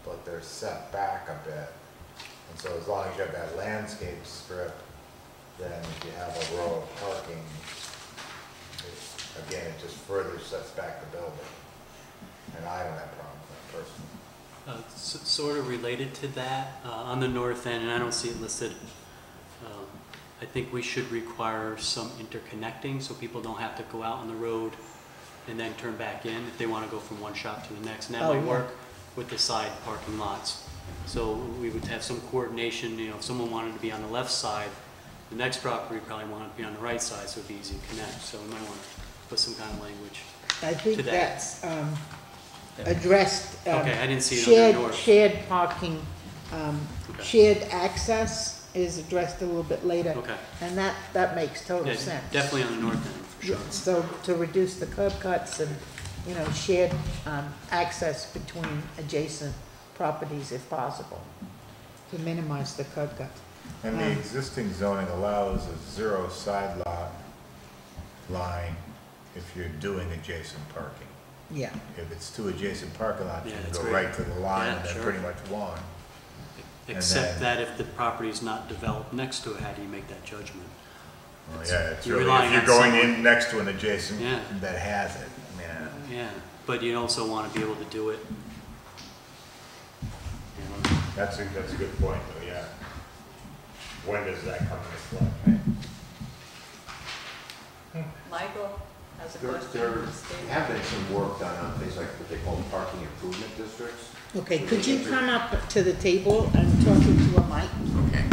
S3: but they're set back a bit. And so as long as you have that landscape strip, then if you have a row of parking, it- again, it just further sets back the building. And I don't have a problem with that personally.
S7: Uh, Sort of related to that, uh, on the north end, and I don't see it listed, I think we should require some interconnecting, so people don't have to go out on the road and then turn back in if they want to go from one shop to the next. And that
S1: Oh,
S7: might
S1: yeah.
S7: work with the side parking lots. So we would have some coordination, you know, if someone wanted to be on the left side, the next property probably wanted to be on the right side, so it'd be easy to connect. So we might want to put some kind of language.
S1: I think
S7: To that.
S1: that's um, addressed. um,
S7: Okay, I didn't see it
S1: shared-
S7: north.
S1: Shared parking, um,
S7: Okay.
S1: shared access is addressed a little bit later.
S7: Okay.
S1: And that, that makes total
S7: Yeah,
S1: sense.
S7: Definitely on the north end, for sure.
S1: Yeah, So to reduce the curb cuts and, you know, shared um, access between adjacent properties if possible, to minimize the curb cuts.
S3: And the
S1: Um,
S3: existing zoning allows a zero side lot line if you're doing adjacent parking.
S1: Yeah,
S3: If it's two adjacent parking lots, you
S7: Yeah,
S3: can
S7: that's
S3: go
S7: great.
S3: right to the line
S7: Yeah,
S3: and then
S7: sure.
S3: pretty much one.
S7: Except
S3: then-
S7: that if the property's not developed next to it, how do you make that judgment?
S3: Well,
S7: It's-
S3: yeah, it's
S7: you're
S3: really,
S7: relying
S3: if you're
S7: on
S3: going
S7: someone-
S3: in next to an adjacent
S7: Yeah.
S3: that has it, yeah.
S7: Yeah, but you also want to be able to do it. you know,
S3: That's a, that's a good point, though, yeah. When does that come into play?
S6: Michael has a
S9: There,
S6: question.
S9: there
S6: for Steve.
S9: have been some work done on things like what they call parking improvement districts.
S1: Okay, could you come up to the table and talk into a mic?
S9: Okay.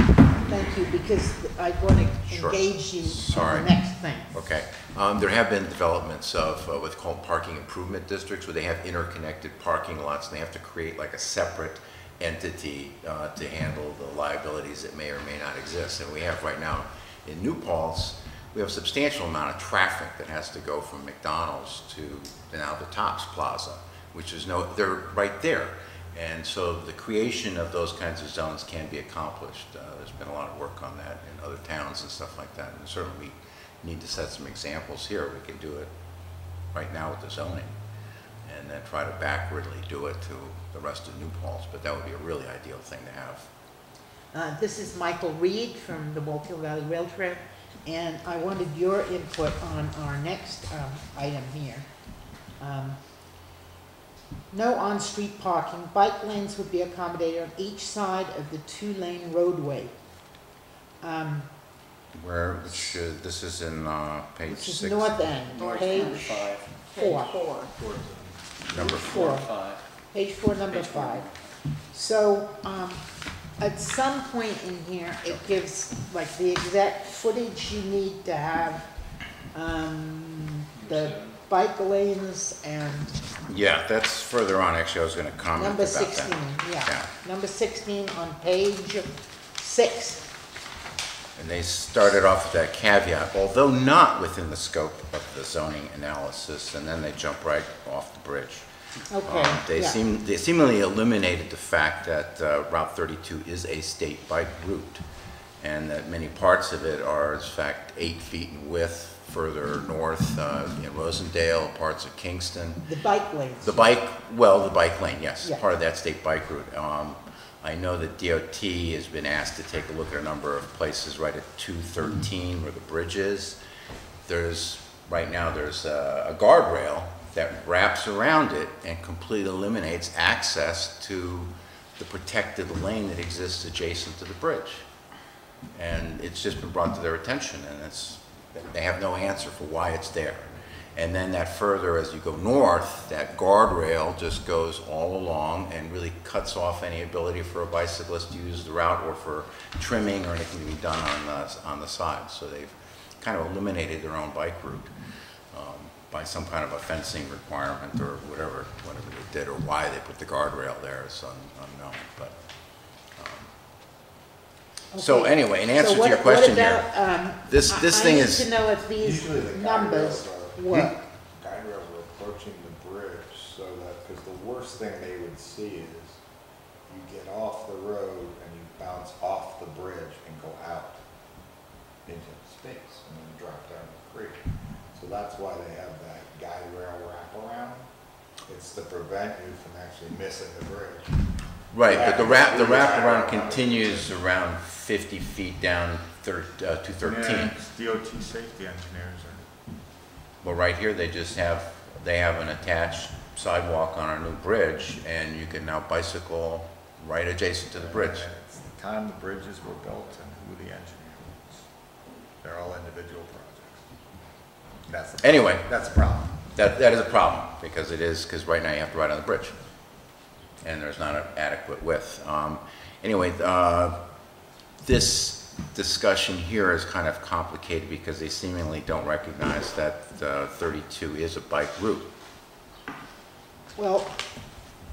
S1: Thank you, because I want to
S9: Sure.
S1: engage you on
S9: Sorry.
S1: the next thing.
S9: Okay. Um, there have been developments of uh, what's called parking improvement districts, where they have interconnected parking lots, and they have to create like a separate entity uh, to handle the liabilities that may or may not exist. And we have right now in New Paltz, we have a substantial amount of traffic that has to go from McDonald's to now the Tops Plaza, which is no, they're right there. And so the creation of those kinds of zones can be accomplished. Uh, There's been a lot of work on that in other towns and stuff like that. And certainly we need to set some examples here. We can do it right now with the zoning and then try to backwardly do it to the rest of New Paltz. But that would be a really ideal thing to have.
S1: Uh, This is Michael Reed from the Wallkill Valley Rail Trail, And I wanted your input on our next um, item here. Um, No on-street parking. Bike lanes would be accommodated on each side of the two-lane roadway. Um,
S9: Where, which, uh, this is in, uh, page
S1: Which is
S9: six.
S1: north end,
S6: North
S1: page
S6: end.
S7: Five,
S1: four.
S6: Page four.
S9: Number
S1: Four.
S7: five.
S1: Page four, number
S7: Page four.
S1: five. So, um, at some point in here, it gives like the exact footage you need to have, um, the bike lanes and
S9: Yeah, that's further on, actually, I was gonna comment
S1: number
S9: about that.
S1: sixteen, yeah.
S9: Yeah.
S1: Number sixteen on page six.
S9: And they started off with that caveat, although not within the scope of the zoning analysis, and then they jump right off the bridge.
S1: Okay,
S9: Um, They
S1: yeah.
S9: seem, they seemingly eliminated the fact that uh, Route 32 is a state bike route, and that many parts of it are, in fact, eight feet in width further north, uh, in Rosendale, parts of Kingston.
S1: The bike lanes.
S9: The bike, well, the bike lane, yes,
S1: Yeah.
S9: part of that state bike route. Um, I know that DOT has been asked to take a look at a number of places right at 213 where the bridge is. There's, right now, there's a a guardrail that wraps around it and completely eliminates access to the protected lane that exists adjacent to the bridge. And it's just been brought to their attention, and it's, they have no answer for why it's there. And then that further, as you go north, that guardrail just goes all along and really cuts off any ability for a bicyclist to use the route or for trimming or anything to be done on the, on the side. So they've kind of eliminated their own bike route um, by some kind of a fencing requirement or whatever, whatever they did, or why they put the guardrail there is un- unknown, but. So
S1: Okay.
S9: anyway, in answer
S1: So
S9: to
S1: what-
S9: your question
S1: what
S9: here,
S1: about, um,
S9: this-
S1: I-
S9: this thing
S1: I
S9: is-
S1: need to know if these
S10: Usually the
S1: numbers
S10: guardrails are,
S1: work.
S10: guide rails are approaching the bridge so that, because the worst thing they would see is you get off the road and you bounce off the bridge and go out into space and then drop down the creek. So that's why they have that guide rail wraparound. It's to prevent you from actually missing the bridge.
S9: right, but the wrap, the
S10: Yeah.
S9: wraparound continues around 50 feet down thir- uh, to 13.
S3: Yeah, it's DOT safety engineers are.
S9: Well, right here, they just have, they have an attached sidewalk on our new bridge, and you can now bicycle right adjacent to the bridge.
S3: And It's the time the bridges were built and who the engineer was. They're all individual projects. That's the.
S9: Anyway.
S3: That's a problem.
S9: That, that is a problem, because it is, because right now you have to ride on the bridge, and there's not an adequate width. Um, Anyway, uh, this discussion here is kind of complicated because they seemingly don't recognize that uh, 32 is a bike route.
S1: Well,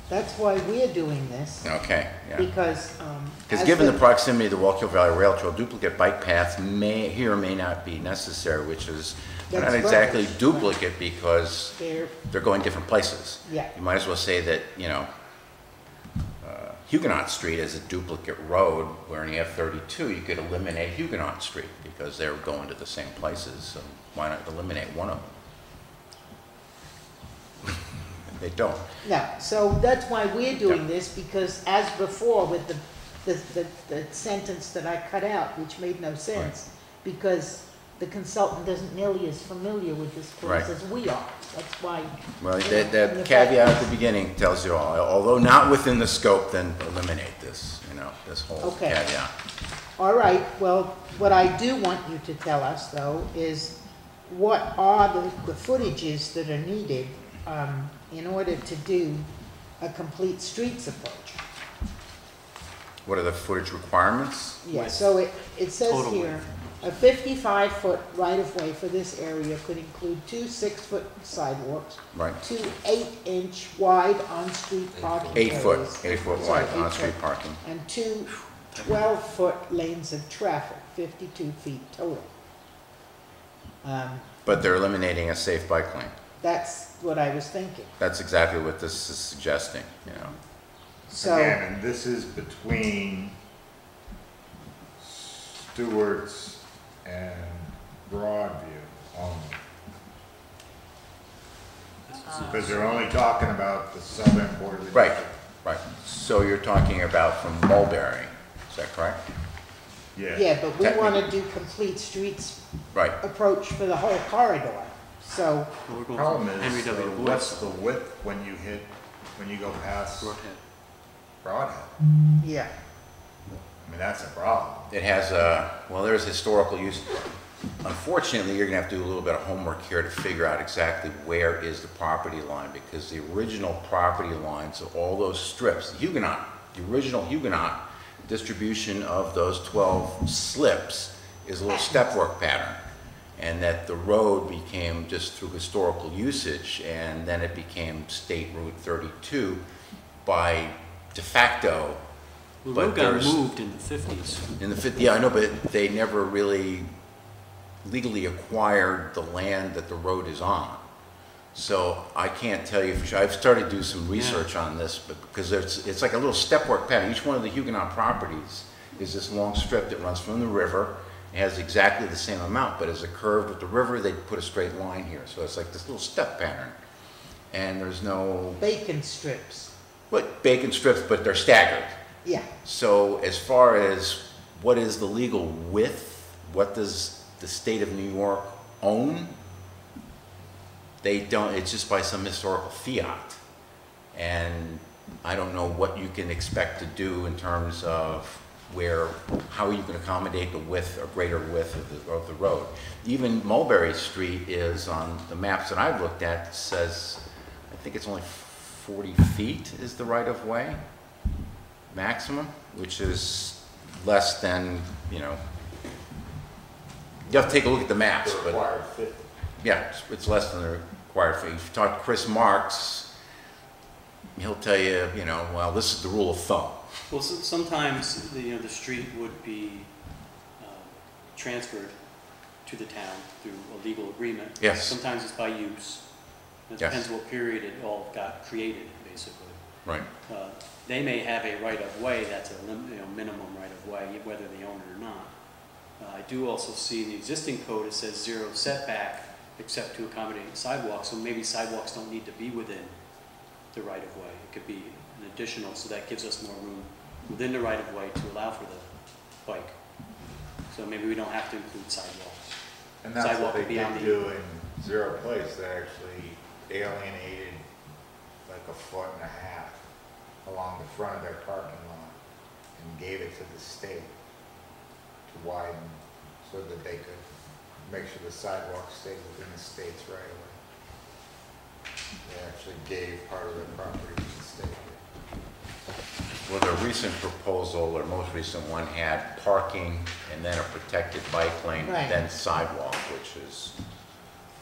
S1: that's why we're doing this,
S9: Okay, yeah.
S1: because, um.
S9: Because
S1: as
S9: given the proximity of the Wallkill Valley Rail Trail, duplicate bike paths may, here may not be necessary, which is they're not
S1: That's
S9: exactly
S1: right.
S9: duplicate because
S1: They're,
S9: they're going different places.
S1: yeah,
S9: You might as well say that, you know, Huguenot Street is a duplicate road, where in the F-32 you could eliminate Huguenot Street, because they're going to the same places, so why not eliminate one of them? <laughs> They don't.
S1: no, so that's why we're doing this, because as before with the, the, the, the sentence that I cut out, which made no sense, because the consultant isn't nearly as familiar with this place
S9: Right.
S1: as we are, that's why.
S9: Well,
S1: you know,
S9: that, that
S1: the
S9: caveat at the beginning tells you all, although not within the scope, then eliminate this, you know, this whole
S1: Okay.
S9: caveat.
S1: All right, well, what I do want you to tell us, though, is what are the, the footages that are needed, um, in order to do a complete streets approach?
S9: What are the footage requirements?
S1: Yeah, so it, it says
S7: Total
S1: here, a fifty-five foot right-of-way for this area could include two six-foot sidewalks,
S9: Right,
S1: two eight-inch wide on-street parking
S9: eight foot, eight foot
S1: Sorry,
S9: wide
S1: eight
S9: on-street
S1: foot.
S9: parking.
S1: and two 12-foot lanes of traffic, 52 feet total. Um,
S9: But they're eliminating a safe bike lane.
S1: That's what I was thinking.
S9: That's exactly what this is suggesting, you know.
S1: So,
S3: Again, and this is between Stewart's and Broadview only. Because they're only talking about the southern border of the
S9: Right.
S3: district.
S9: Right, so you're talking about from Mulberry, is that correct?
S1: Yeah, Yeah, but we wanna do complete streets
S9: Right.
S1: approach for the whole corridor, so,
S7: We're going
S3: Problem
S7: from
S3: is,
S7: Henry W.
S3: uh,
S7: Woods.
S3: what's the width when you hit, when you go past
S7: Brodhead.
S3: Brodhead?
S1: yeah.
S3: Mean, that's a problem.
S9: It has a, well, there's historical use. Unfortunately, you're gonna have to do a little bit of homework here to figure out exactly where is the property line, because the original property lines of all those strips, the Huguenot, the original Huguenot distribution of those twelve slips is a little stepwork pattern. And that the road became just through historical usage, and then it became State Route thirty-two by de facto
S7: The
S9: But
S7: road got moved in the fifties.
S9: in the 50s, yeah, I know, but they never really legally acquired the land that the road is on. So I can't tell you for sure. I've started to do some research on this, but because it's, it's like a little stepwork pattern. Each one of the Huguenot properties is this long strip that runs from the river. It has exactly the same amount, but as it curved with the river, they put a straight line here. So it's like this little step pattern. And there's no,
S1: Bacon strips,
S9: what, bacon strips, but they're staggered.
S1: Yeah.
S9: So as far as what is the legal width, what does the state of New York own? They don't, it's just by some historical fiat. And I don't know what you can expect to do in terms of where, how you can accommodate the width or greater width of the, of the road. Even Mulberry Street is on the maps that I've looked at says, I think it's only 40 feet is the right of way maximum, which is less than, you know, you have to take a look at the maps,
S10: The
S9: but,
S10: required fifty.
S9: yeah, it's- it's less than the required fee. If you talk to Chris Marks, he'll tell you, you know, well, this is the rule of thumb.
S7: Well, so- sometimes, the, you know, the street would be uh, transferred to the town through a legal agreement.
S9: Yes.
S7: Sometimes it's by use. It
S9: Yes.
S7: depends what period it all got created, basically.
S9: Right.
S7: Uh, They may have a right-of-way that's a lim, you know, minimum right-of-way, whether they own it or not. Uh, I do also see in the existing code, it says zero setback except to accommodate sidewalks, so maybe sidewalks don't need to be within the right-of-way. It could be an additional, so that gives us more room within the right-of-way to allow for the bike. So maybe we don't have to include sidewalks.
S3: And that's what
S7: Sidewalk
S3: they
S7: would be
S3: did
S7: on the-
S3: do in Zero Place, they actually alienated like a foot and a half along the front of their parking lot and gave it to the state to widen so that they could make sure the sidewalk stayed within the state's right of way. They actually gave part of their property to the state.
S9: Well, the recent proposal, or most recent one, had parking and then a protected bike lane,
S1: Right.
S9: then sidewalk, which is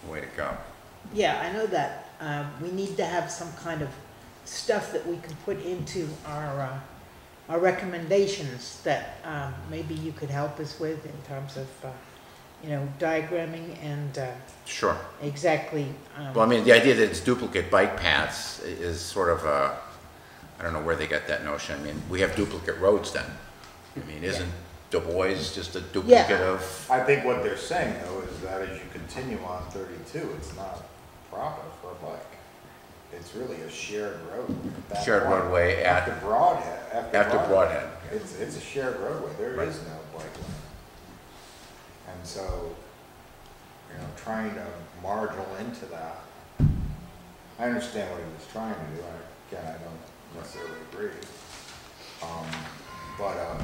S9: the way to go.
S1: Yeah, I know that. Uh, we need to have some kind of stuff that we can put into our, uh, our recommendations that, um, maybe you could help us with in terms of, uh, you know, diagramming and, uh,
S9: Sure.
S1: exactly, um,
S9: Well, I mean, the idea that it's duplicate bike paths is sort of a, I don't know where they got that notion. I mean, we have duplicate roads then. I mean, isn't Du Bois just a duplicate of?
S10: I think what they're saying though is that as you continue on thirty-two, it's not proper for a bike. It's really a shared road. that
S9: Shared
S10: point.
S9: roadway at-
S10: After Brodhead, after
S9: After Brodhead.
S10: It's, it's a shared roadway, there
S9: Right.
S10: is no bike lane. And so, you know, trying to marginal into that, I understand what he was trying to do, I, again, I don't necessarily agree. Um, but, uh,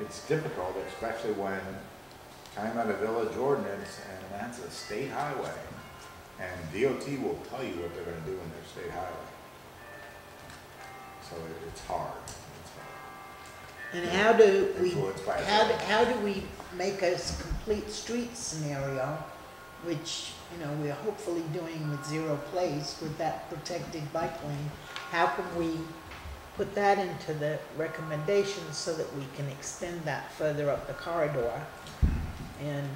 S10: it's difficult, especially when I'm at a village ordinance and that's a state highway. And DOT will tell you what they're gonna do in their state highway. So it, it's hard, it's hard.
S1: and how do we, how, do- how do we make a s- complete street scenario, which, you know, we're hopefully doing with Zero Place with that protected bike lane? How can we put that into the recommendations so that we can extend that further up the corridor? And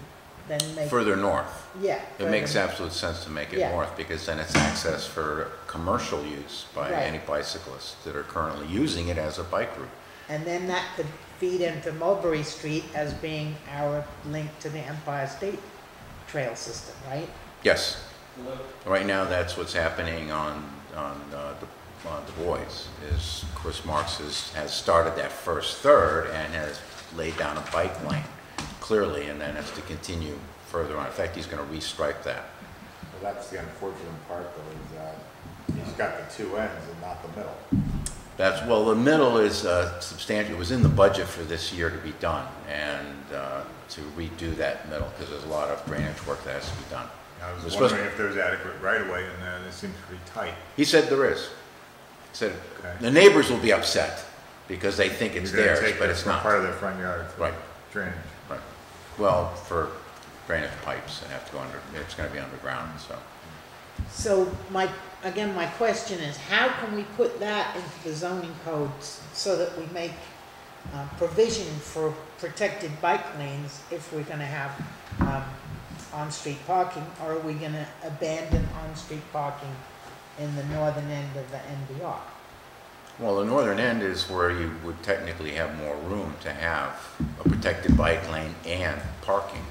S1: then make,
S9: Further north.
S1: yeah.
S9: It makes
S1: further-
S9: absolute sense to make it
S1: Yeah.
S9: north, because then it's access for commercial use by
S1: Right.
S9: any bicyclists that are currently using it as a bike route.
S1: And then that could feed into Mulberry Street as being our link to the Empire State Trail system, right?
S9: Yes, right now, that's what's happening on, on uh, Du on Du Bois, is Chris Marks has, has started that first third and has laid down a bike lane, clearly, and then it's to continue further on. In fact, he's gonna restripe that.
S10: Well, that's the unfortunate part though, is that he's got the two ends and not the middle.
S9: That's, well, the middle is uh, substantial, it was in the budget for this year to be done, and uh, to redo that middle, because there's a lot of drainage work that has to be done.
S3: I was
S9: It's
S3: wondering if there's adequate right of way in there, it seems pretty tight.
S9: He said there is. He said,
S3: Okay.
S9: the neighbors will be upset, because they think it's theirs, but it's not.
S3: Part of their front yard
S9: Right.
S3: drainage.
S9: Well, for drainage pipes, they have to go under, it's gonna be underground, so.
S1: So my, again, my question is, how can we put that into the zoning codes so that we make uh, provision for protected bike lanes if we're gonna have um, on-street parking? Or are we gonna abandon on-street parking in the northern end of the NBR?
S9: Well, the northern end is where you would technically have more room to have a protected bike lane and parking.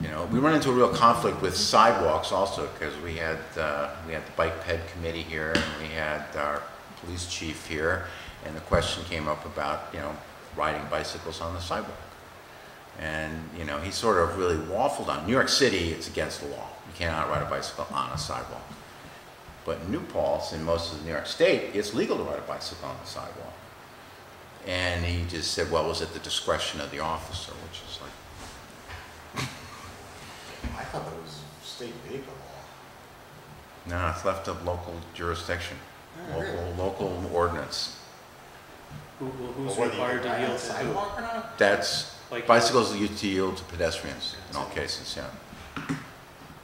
S9: You know, we run into a real conflict with sidewalks also, because we had, uh, we had the bike ped committee here, and we had our police chief here, and the question came up about, you know, riding bicycles on the sidewalk. And, you know, he sort of really waffled on, New York City, it's against the law. You cannot ride a bicycle on a sidewalk. But in New Paltz, in most of New York State, it's legal to ride a bicycle on the sidewalk. And he just said, well, it was at the discretion of the officer, which is like,
S10: I thought that was state vehicle law.
S9: no, it's left of local jurisdiction,
S1: Oh,
S9: local, local ordinance.
S7: Who, who- who's
S10: whether
S7: required to yield to who?
S10: sidewalk or not?
S9: That's,
S7: Like-
S9: bicycles used to yield to pedestrians in all cases, yeah.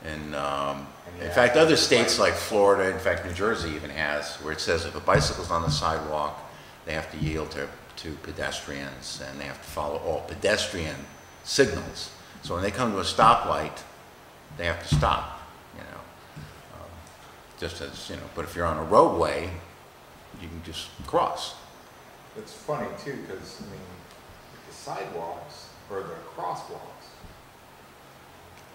S9: And, um, in fact, other states like Florida, in fact, New Jersey even has, where it says if a bicycle's on the sidewalk, they have to yield to, to pedestrians, and they have to follow all pedestrian signals. So when they come to a stoplight, they have to stop, you know. Um, Just as, you know, but if you're on a roadway, you can just cross.
S10: It's funny too, because, I mean, the sidewalks or the crosswalks,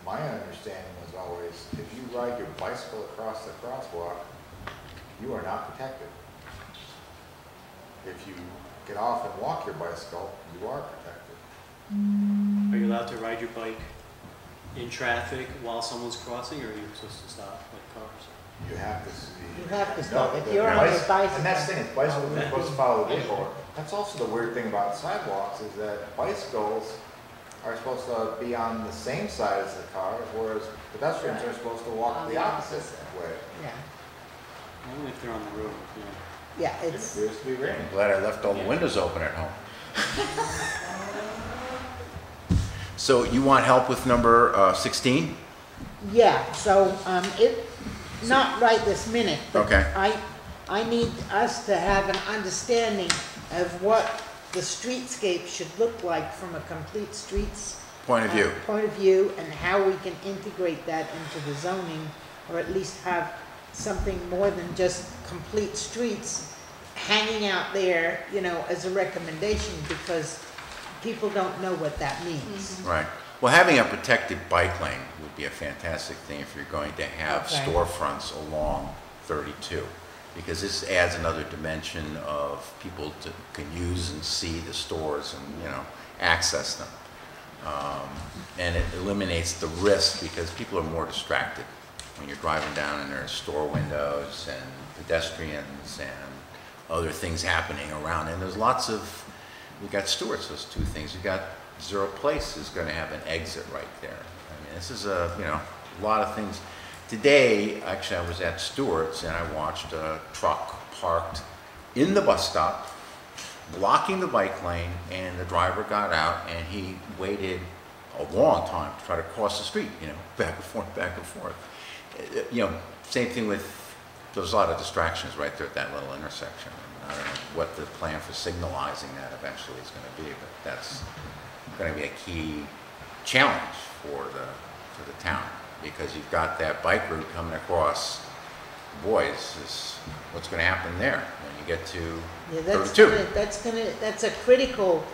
S10: my understanding was always, if you ride your bicycle across the crosswalk, you are not protected. If you get off and walk your bicycle, you are protected.
S7: Are you allowed to ride your bike in traffic while someone's crossing, or are you supposed to stop like cars?
S10: You have to see.
S1: You have to
S10: No,
S1: stop. If
S10: the
S1: you're on your
S10: bicy- And that's the
S1: bicycle,
S10: thing, is bicycles are supposed to follow the vehicle. That's also the weird thing about sidewalks, is that bicycles are supposed to be on the same side as the cars, whereas pedestrians are supposed to walk
S6: On
S10: the
S6: the
S10: opposite
S6: opposite.
S10: way.
S1: yeah,
S7: Only if they're on the road, you know.
S1: yeah,
S10: It
S1: it's,
S10: appears to be raining.
S9: I'm glad I left all the windows open at home. <laughs> So you want help with number uh, 16?
S1: yeah, so, um, it, not right this minute, but
S9: Okay.
S1: I, I need us to have an understanding of what the streetscape should look like from a complete streets
S9: Point of view.
S1: uh, Point of view, and how we can integrate that into the zoning, or at least have something more than just complete streets hanging out there, you know, as a recommendation, because people don't know what that means.
S9: Right. Well, having a protected bike lane would be a fantastic thing if you're going to have
S1: Okay.
S9: storefronts along 32. Because this adds another dimension of people to, can use and see the stores and, you know, access them. Um, and it eliminates the risk because people are more distracted when you're driving down and there are store windows and pedestrians and other things happening around. And there's lots of, we got Stewart's, those two things. You got Zero Place is going to have an exit right there. I mean, this is a, you know, a lot of things. Today, actually, I was at Stewart's and I watched a truck parked in the bus stop, blocking the bike lane, and the driver got out and he waited a long time to try to cross the street, you know, <laughs> back and forth, back and forth. Uh, You know, same thing with, there's a lot of distractions right there at that little intersection. I don't know what the plan for signalizing that eventually is going to be, but that's going to be a key challenge for the, for the town, because you've got that bike route coming across Boys, is what's going to happen there when you get to
S1: Yeah, that's
S9: 32.
S1: gonna, that's gonna, that's a critical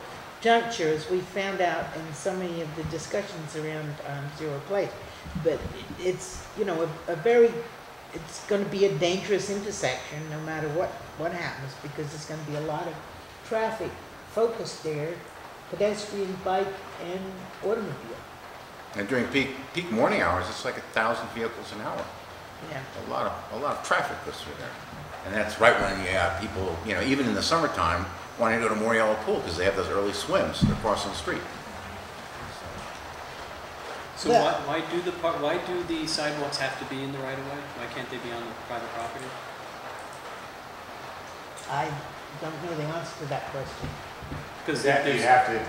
S1: juncture, as we found out in so many of the discussions around, um, Zero Place. But it's, you know, a, a very it's gonna be a dangerous intersection, no matter what, what happens, because there's gonna be a lot of traffic focused there, pedestrian, bike, and automobile.
S9: And during peak, peak morning hours, it's like a thousand vehicles an hour.
S1: Yeah.
S9: A lot of, a lot of traffic goes through there. And that's right when you have people, you know, even in the summertime, wanting to go to Moriello Pool because they have those early swims, they're the street.
S7: So
S1: Yeah.
S7: why, why do the, par- why do the sidewalks have to be in the right of way? Why can't they be on the private property?
S1: I don't know the answer to that question.
S7: Because
S3: That, you have to,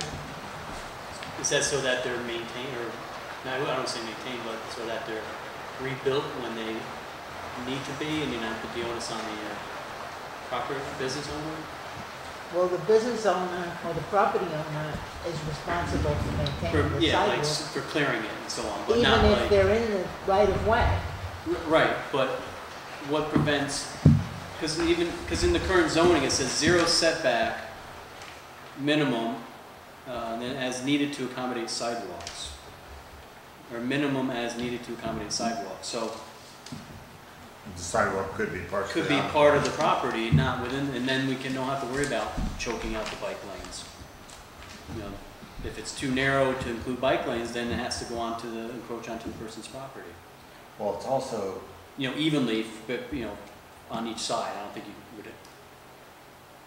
S7: is that so that they're maintained, or, no, I don't say maintained, but so that they're rebuilt when they need to be and you don't put the onus on the uh, proper business owner?
S1: Well, the business owner or the property owner is responsible for maintaining
S7: For,
S1: the
S7: yeah, like,
S1: sidewalk,
S7: s- for clearing it and so on, but not
S1: even if
S7: like.
S1: they're in the right of way.
S7: R- Right, but what prevents, because even, because in the current zoning, it says zero setback minimum, uh, and then as needed to accommodate sidewalks. Or minimum as needed to accommodate sidewalks, so
S3: the sidewalk could be partially.
S7: could be part of the property, not within, and then we can, don't have to worry about choking out the bike lanes. You know, if it's too narrow to include bike lanes, then it has to go on to the, encroach onto the person's property.
S10: Well, it's also,
S7: you know, evenly, but, you know, on each side, I don't think you would,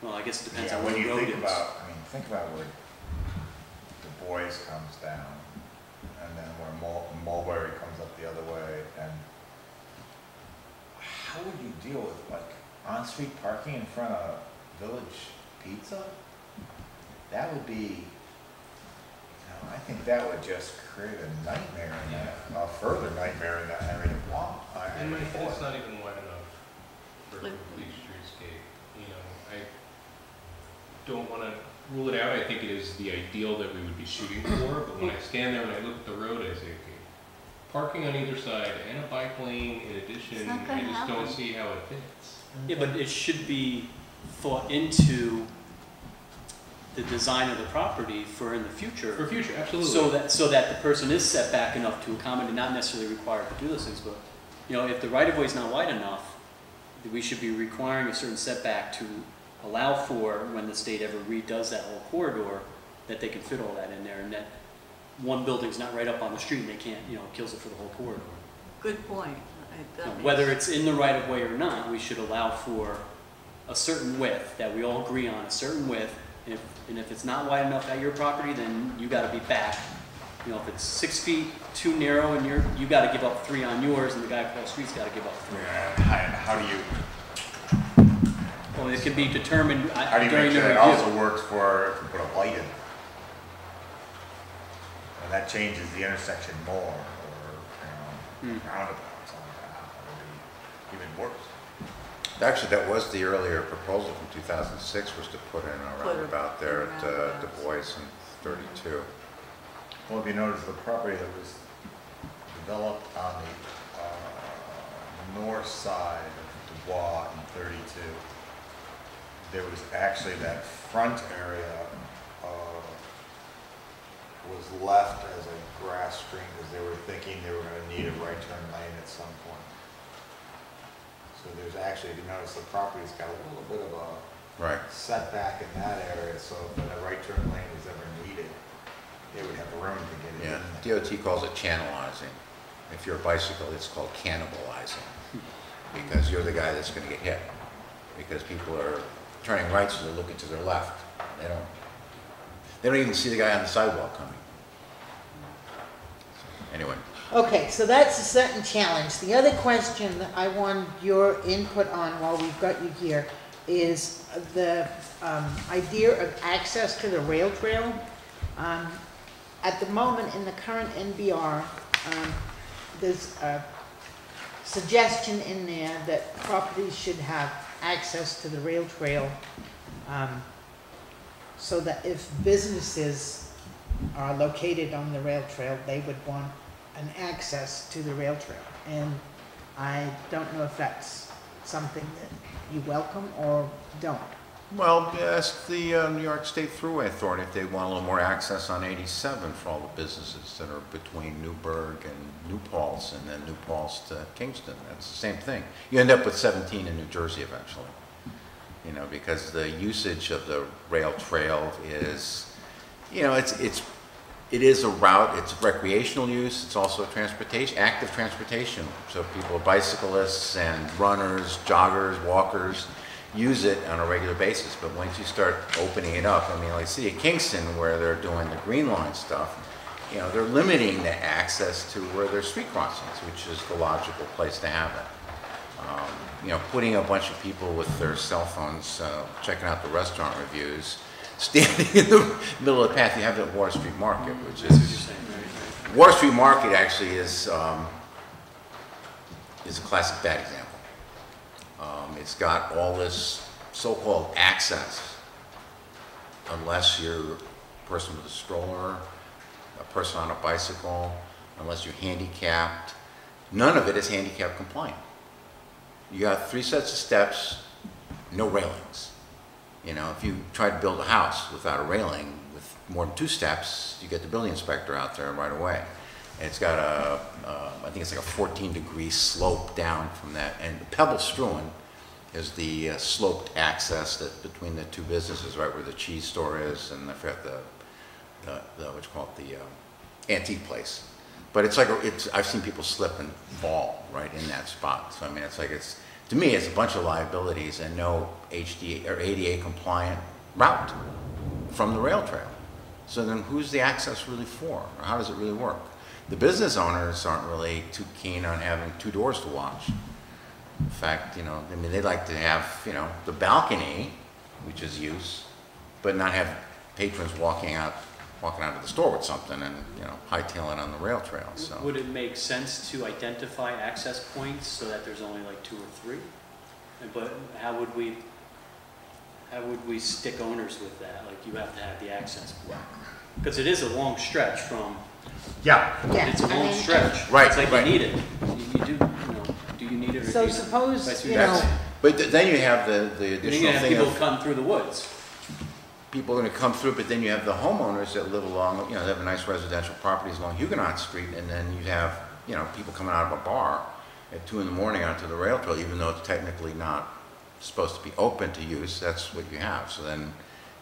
S7: well, I guess it depends
S3: Yeah,
S7: on
S3: when
S7: where
S3: you think
S7: is.
S3: about, I mean, think about where Du Bois comes down, and then where Mul- Mulberry comes up the other way, and how would you deal with like on-street parking in front of Village Pizza? That would be, you know, I think that would just create a nightmare in that, a further nightmare in that area to block. I- I
S4: my
S3: think
S4: it's not even wide enough for a complete streetscape, you know, I don't wanna rule it out, I think it is the ideal that we would be shooting for, but when I stand there and I look at the road, I say, okay, parking on either side and a bike lane in addition, I just don't see how it fits.
S7: Yeah, but it should be thought into the design of the property for in the future.
S4: For future, absolutely.
S7: So that, so that the person is set back enough to accommodate, not necessarily required to do those things, but, you know, if the right of way is not wide enough, we should be requiring a certain setback to allow for, when the state ever redoes that whole corridor, that they can fit all that in there, and that one building's not right up on the street and they can't, you know, it kills it for the whole corridor.
S6: Good point. I- that
S7: Whether it's in the right of way or not, we should allow for a certain width, that we all agree on, a certain width. And if, and if it's not wide enough at your property, then you gotta be back. You know, if it's six feet too narrow and you're, you gotta give up three on yours, and the guy across the street's gotta give up three.
S3: Yeah, how, how do you,
S7: Well, it can be determined uh,
S3: How do you
S7: during
S3: make
S7: the
S3: sure that also
S7: review.
S3: works for, if you put a light in? And that changes the intersection more, or, you know,
S7: Hmm.
S3: roundabouts, something like that, that would be even worse.
S9: Actually, that was the earlier proposal from 2006, was to put in a
S6: Put a-
S9: roundabout there at uh, Du. Bois and 32.
S3: Well, if you notice the property that was developed on the, uh, north side of Dubois in thirty-two, there was actually that front area, uh, was left as a grass stream, because they were thinking they were gonna need a right turn lane at some point. So there's actually, if you notice, the property's got a little bit of a
S9: Right.
S3: setback in that area, so if a right turn lane was ever needed, they would have room to get it
S9: Yeah,
S3: in there.
S9: DOT calls it channelizing. If you're a bicycle, it's called cannibalizing, because you're the guy that's gonna get hit. Because people are turning right, so they're looking to their left. They don't, they don't even see the guy on the sidewalk coming. Anyway,
S1: Okay, so that's a certain challenge. The other question that I want your input on while we've got you here is the um, idea of access to the rail trail. Um, At the moment, in the current NBR, um, there's a suggestion in there that properties should have access to the rail trail um, so that if businesses are located on the rail trail, they would want an access to the rail trail. And I don't know if that's something that you welcome or don't.
S9: Well, ask the uh, New York State Thruway Authority if they want a little more access on 87 for all the businesses that are between Newburgh and New Paltz, and then New Paltz to Kingston. That's the same thing. You end up with 17 in New Jersey eventually, you know, because the usage of the rail trail is, you know, it's, it's, it is a route, it's recreational use, it's also transportation, active transportation. So people, bicyclists and runners, joggers, walkers, use it on a regular basis. But once you start opening it up, I mean, like City of Kingston, where they're doing the Green Line stuff, you know, they're limiting the access to where there's street crossings, which is the logical place to have it. Um, You know, putting a bunch of people with their cell phones, uh, checking out the restaurant reviews, <laughs> standing in the middle of the path, you have the Water Street Market, which is. Water Street Market actually is, um, is a classic bad example. Um, it's got all this so-called access, unless you're a person with a stroller, a person on a bicycle, unless you're handicapped. None of it is handicap compliant. You got three sets of steps, no railings. You know, if you try to build a house without a railing with more than two steps, you get the building inspector out there right away. And it's got a, uh, I think it's like a 14 degree slope down from that, and the pebble strewn is the uh, sloped access that between the two businesses, right where the cheese store is and I the, the, the what you call it, the uh, antique place. But it's like, it's, I've seen people slip and fall right in that spot. So I mean, it's like, it's, to me, it's a bunch of liabilities and no HD or ADA compliant route from the rail trail. So then who's the access really for? Or how does it really work? The business owners aren't really too keen on having two doors to watch. In fact, you know, I mean, they'd like to have, you know, the balcony, which is use, but not have patrons walking out, walking out of the store with something and, you know, hightailing on the rail trail, so.
S7: Would it make sense to identify access points so that there's only like two or three? But how would we, how would we stick owners with that? Like you have to have the access point? Because it is a long stretch from,
S3: Yeah,
S1: Yeah,
S7: it's a
S1: I
S7: long
S1: mean,
S7: stretch.
S9: Right,
S7: It's like
S9: right.
S7: you need it. You you do, you know, do you need it or do
S1: So
S7: you not?
S1: suppose,
S7: Vice
S1: you
S7: versa.
S1: know,
S9: But th- then you have the, the
S7: Then you're
S9: additional
S7: gonna have
S9: thing
S7: people
S9: of
S7: cutting through the woods.
S9: people are gonna come through, but then you have the homeowners that live along, you know, they have nice residential properties along Huguenot Street, and then you have, you know, people coming out of a bar at two in the morning onto the rail trail, even though it's technically not supposed to be open to use, that's what you have. So then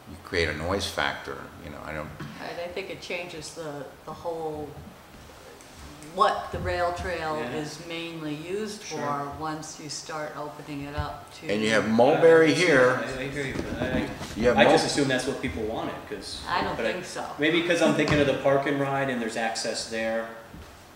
S9: you create a noise factor, you know, I don't,
S6: And I think it changes the, the whole, what the rail trail
S7: Yeah.
S6: is mainly used
S7: Sure.
S6: for, once you start opening it up to.
S9: and you have Mulberry
S7: I- I-
S9: here,
S7: I I hear you, but I,
S9: you have
S7: I just
S9: Mul-
S7: assumed that's what people wanted, because.
S6: I don't think so.
S7: Maybe because I'm thinking of the park and ride and there's access there,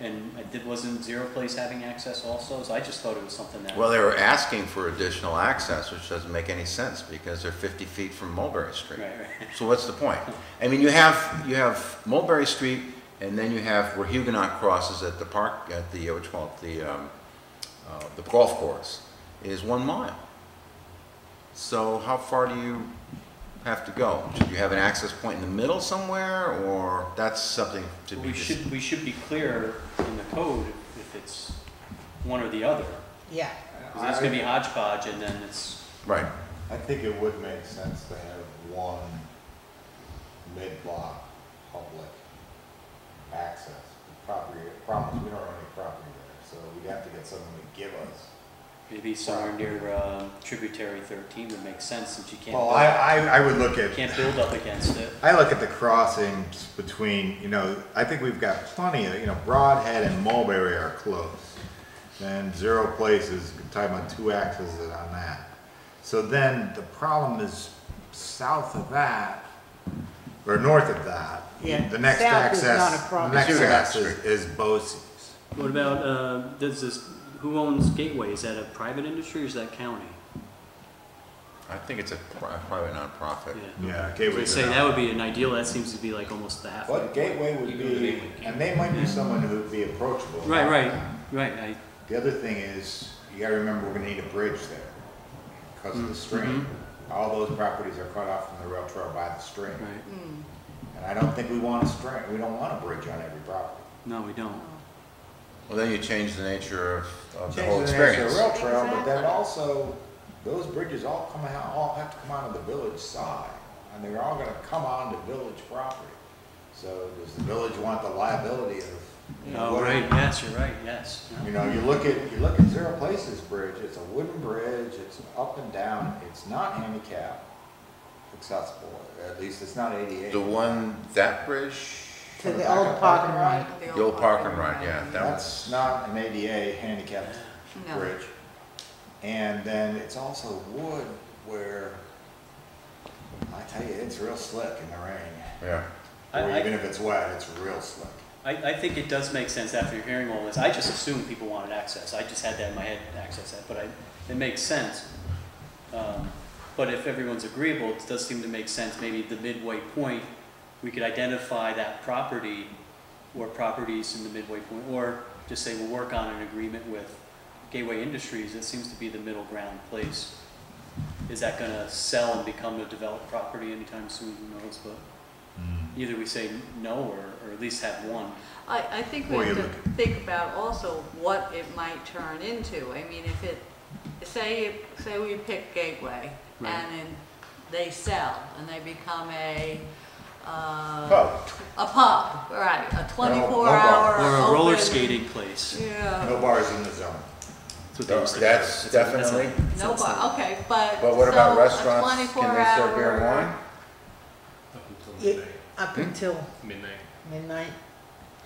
S7: and I did, wasn't Zero Place having access also, so I just thought it was something that.
S9: well, they were asking for additional access, which doesn't make any sense, because they're fifty feet from Mulberry Street.
S7: Right, right. <laughs>
S9: So what's the point? I mean, you have, you have Mulberry Street, and then you have where Huguenot crosses at the park, at the, uh, what you call it, the, um, uh, the golf course, is one mile. So how far do you have to go? Should you have an access point in the middle somewhere, or that's something to be?
S7: We
S9: dis-
S7: should, we should be clear in the code if it's one or the other.
S1: yeah,
S7: Because it's gonna be hodgepodge and then it's,
S9: Right,
S10: I think it would make sense to have one mid-block public access. The Property, problem is, we don't own any property there, so we'd have to get someone to give us.
S7: Maybe somewhere near uh, tributary thirteen would make sense since you can't.
S3: well,
S7: build-
S3: I, I, I would look
S7: you
S3: at,
S7: Can't build up against it.
S3: I look at the crossings between, you know, I think we've got plenty of, you know, Brodhead and Mulberry are close. And Zero Place is talking about two axes on that. So then the problem is south of that, or north of that.
S1: Yeah,
S3: The next
S1: south is
S3: access,
S1: not a
S3: the
S1: problem.
S3: next
S9: Huguenot
S3: access is, is Bosse's.
S7: What about, uh, does this, who owns Gateway? Is that a private industry or is that county?
S9: I think it's a pri- private nonprofit.
S3: Yeah,
S7: I was
S3: Gateway.
S7: gonna say, that would be an ideal, that seems to be like almost the halfway.
S10: What Gateway would be, and they might be someone who would be approachable.
S7: Right, right, right, I,
S3: The other thing is, you gotta remember, we're gonna need a bridge there because of the stream. All those properties are cut off from the rail trail by the stream.
S7: right,
S6: Hmm,
S3: And I don't think we want a stream, we don't want a bridge on every property.
S7: no, we don't.
S9: Well, then you change the nature of, of the
S10: Change
S9: whole
S10: the nature of
S9: experience.
S10: rail trail, but then
S6: Exactly.
S10: also,
S3: those bridges all come out, all have to come out of the village side, and they're all gonna come on to village property. So does the village want the liability of?
S7: Oh, right, yes, you're right, yes. yeah.
S3: You know, you look at, you look at Zero Places Bridge, it's a wooden bridge, it's up and down, it's not handicap accessible, at least it's not ADA.
S9: The one, that bridge,
S1: To the old park and ride.
S9: the old park and ride, yeah, that
S3: That's not an ADA handicapped
S6: No.
S3: bridge. And then it's also wood where, I tell you, it's real slick in the rain.
S9: yeah.
S7: I-
S3: Or
S7: I-
S3: even if it's wet, it's real slick.
S7: I, I think it does make sense after you're hearing all this. I just assumed people wanted access. I just had that in my head, access that, but I, it makes sense. Um, But if everyone's agreeable, it does seem to make sense, maybe the midway point, we could identify that property or properties in the midway point, or just say we'll work on an agreement with Gateway Industries. It seems to be the middle ground place. Is that gonna sell and become a developed property anytime soon? Who knows, but hmm. either we say no or, or at least have one.
S6: I, I think we
S11: Or
S6: have
S11: you
S6: to think about also what it might turn into. I mean, if it, say, say we pick Gateway
S7: Right.
S6: and then they sell and they become a, uh,
S9: Pub.
S6: a pub, right, a
S3: no
S6: twenty-four
S3: bar.
S6: hour
S7: Or a roller
S6: open-
S7: skating place.
S6: Yeah,
S3: No bars in the zone.
S7: That's what they used to do.
S9: That's
S7: That's what- that's
S9: definitely,
S6: no
S7: that's a-
S6: bar, okay, but.
S9: but what about
S6: so a
S9: restaurants?
S6: 24
S9: Can they serve beer and
S6: hour-
S9: wine?
S4: Up until
S1: Yeah.
S4: midnight.
S1: Up
S9: Hmm?
S1: until
S4: Midnight.
S1: midnight,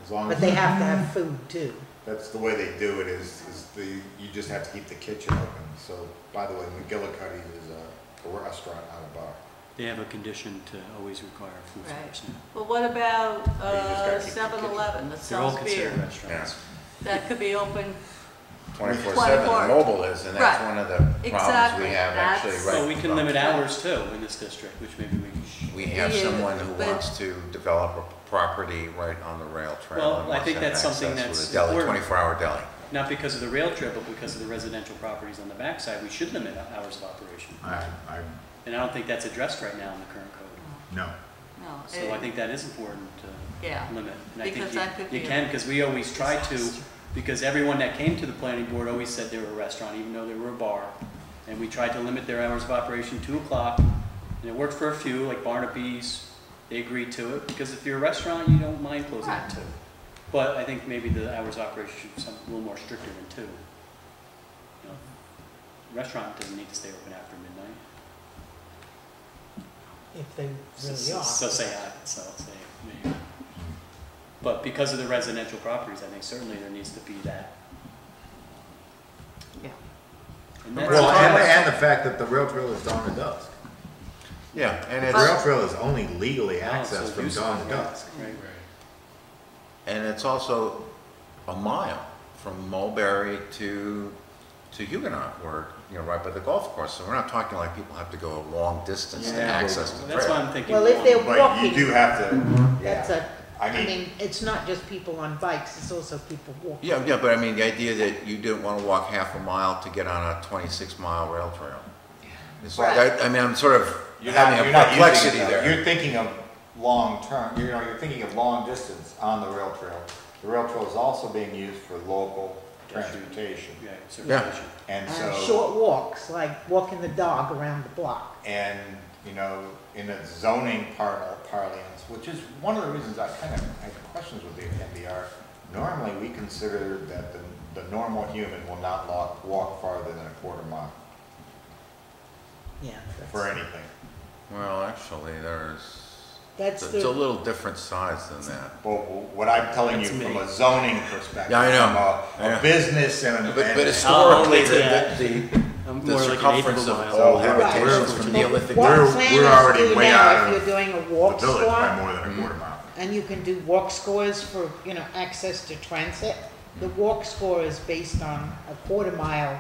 S3: As long
S1: but
S3: as,
S1: they have to have food too.
S3: that's the way they do it is, is the, you just have to keep the kitchen open. So, by the way, McGillicuddy's is a a restaurant, not a bar.
S7: They have a condition to always require food
S6: Right.
S7: service. now.
S6: Well, what about,
S3: just gotta
S6: uh,
S3: keep the
S6: seven eleven that
S7: They're all
S6: sells beer?
S7: considered restaurants.
S6: That could be open,
S9: Twenty-four
S6: 24.
S9: seven, mobile is, and that's
S6: Right.
S9: one of the problems
S6: Exactly.
S9: we have actually
S6: That's-
S9: right.
S7: Well, we can
S9: from-
S7: limit hours too in this district, which maybe we can.
S9: We have
S6: Yeah,
S9: someone who
S6: but-
S9: wants to develop a property right on the rail trail.
S7: Well,
S9: and
S7: I
S9: wants
S7: think
S9: to have
S7: that's something
S9: access
S7: that's
S9: With a deli,
S7: important.
S9: twenty-four hour deli.
S7: Not because of the rail trail, but because of the residential properties on the backside, we should limit hours of operation.
S11: I, I,
S7: And I don't think that's addressed right now in the current code.
S11: no.
S6: no.
S7: So
S6: it-
S7: I think that is important to
S6: Yeah,
S7: limit. And I think you-
S6: that could
S7: You
S6: be
S7: can, because we always try to, because everyone that came to the planning board always said they were a restaurant, even though they were a bar. And we tried to limit their hours of operation two o'clock, and it worked for a few, like Barnaby's, they agreed to it, because if you're a restaurant, you don't mind closing at two. But I think maybe the hours of operation should be some, a little more stricter than two. You know, Restaurant doesn't need to stay open after midnight.
S1: If they
S7: So-
S1: really
S7: so-
S1: are.
S7: Uh, so say I, so say me. But because of the residential properties, I think certainly there needs to be that.
S6: Yeah.
S7: And that's-
S11: Well, and, and the fact that the rail trail is dawn to dusk.
S9: Yeah, and
S11: The
S9: it's,
S11: rail trail is only legally
S7: Oh, so
S11: accessed from
S7: useful,
S11: dawn to
S7: right,
S11: dusk.
S7: Right.
S4: Right.
S9: and it's also a mile from Mulberry to, to Huguenot, or, you know, right by the golf course. So we're not talking like people have to go a long distance to
S3: Yeah, but-
S9: access the
S7: That's why
S9: trail.
S7: I'm thinking.
S1: Well, if they're
S3: But you
S1: walking,
S3: do have to, mm-hmm.
S1: that's
S3: yeah.
S1: a,
S3: I
S1: I
S3: mean,
S1: mean, it's not just people on bikes, it's also people walking.
S9: Yeah, yeah, but I mean, the idea that you didn't want to walk half a mile to get on a twenty-six mile rail trail. It's like,
S6: Right.
S9: I, I mean, I'm sort of
S3: you're not,
S9: having
S3: you're
S9: a
S3: not using
S9: perplexity
S3: it, though.
S9: there.
S3: You're thinking of long-term, you know, you're thinking of long distance on the rail trail. The rail trail is also being used for local transportation.
S7: Yeah, circulation.
S3: And
S1: And
S3: so,
S1: short walks, like walking the dog around the block.
S3: and, you know, in a zoning par- parlance, which is one of the reasons I kind of, I have questions with the NBR. Normally, we consider that the, the normal human will not walk, walk farther than a quarter mile
S1: Yeah.
S3: for anything.
S9: Well, actually, there's,
S1: That's
S9: it's a
S1: the,
S9: little different size than that.
S3: Well, what I'm telling you
S7: That's
S3: from
S7: me.
S3: a zoning perspective.
S9: Yeah, I know.
S3: From
S9: I
S3: a,
S9: know.
S3: a business and a.
S9: But, but historically,
S7: Oh,
S9: the,
S7: yeah.
S9: the,
S7: I'm
S9: the
S7: more like an eighth
S9: circumference
S7: of a
S9: of
S7: mile.
S9: all habitations
S3: we're-
S9: from Neolithic.
S1: what
S11: We're-
S1: planners
S11: we're already
S1: do
S11: way
S1: now,
S11: out
S1: if
S11: of
S1: you're doing a
S11: The
S1: walk
S11: village by
S1: score,
S11: more than a quarter mile.
S1: and you can do walk scores for, you know, access to transit. The walk score is based on a quarter mile,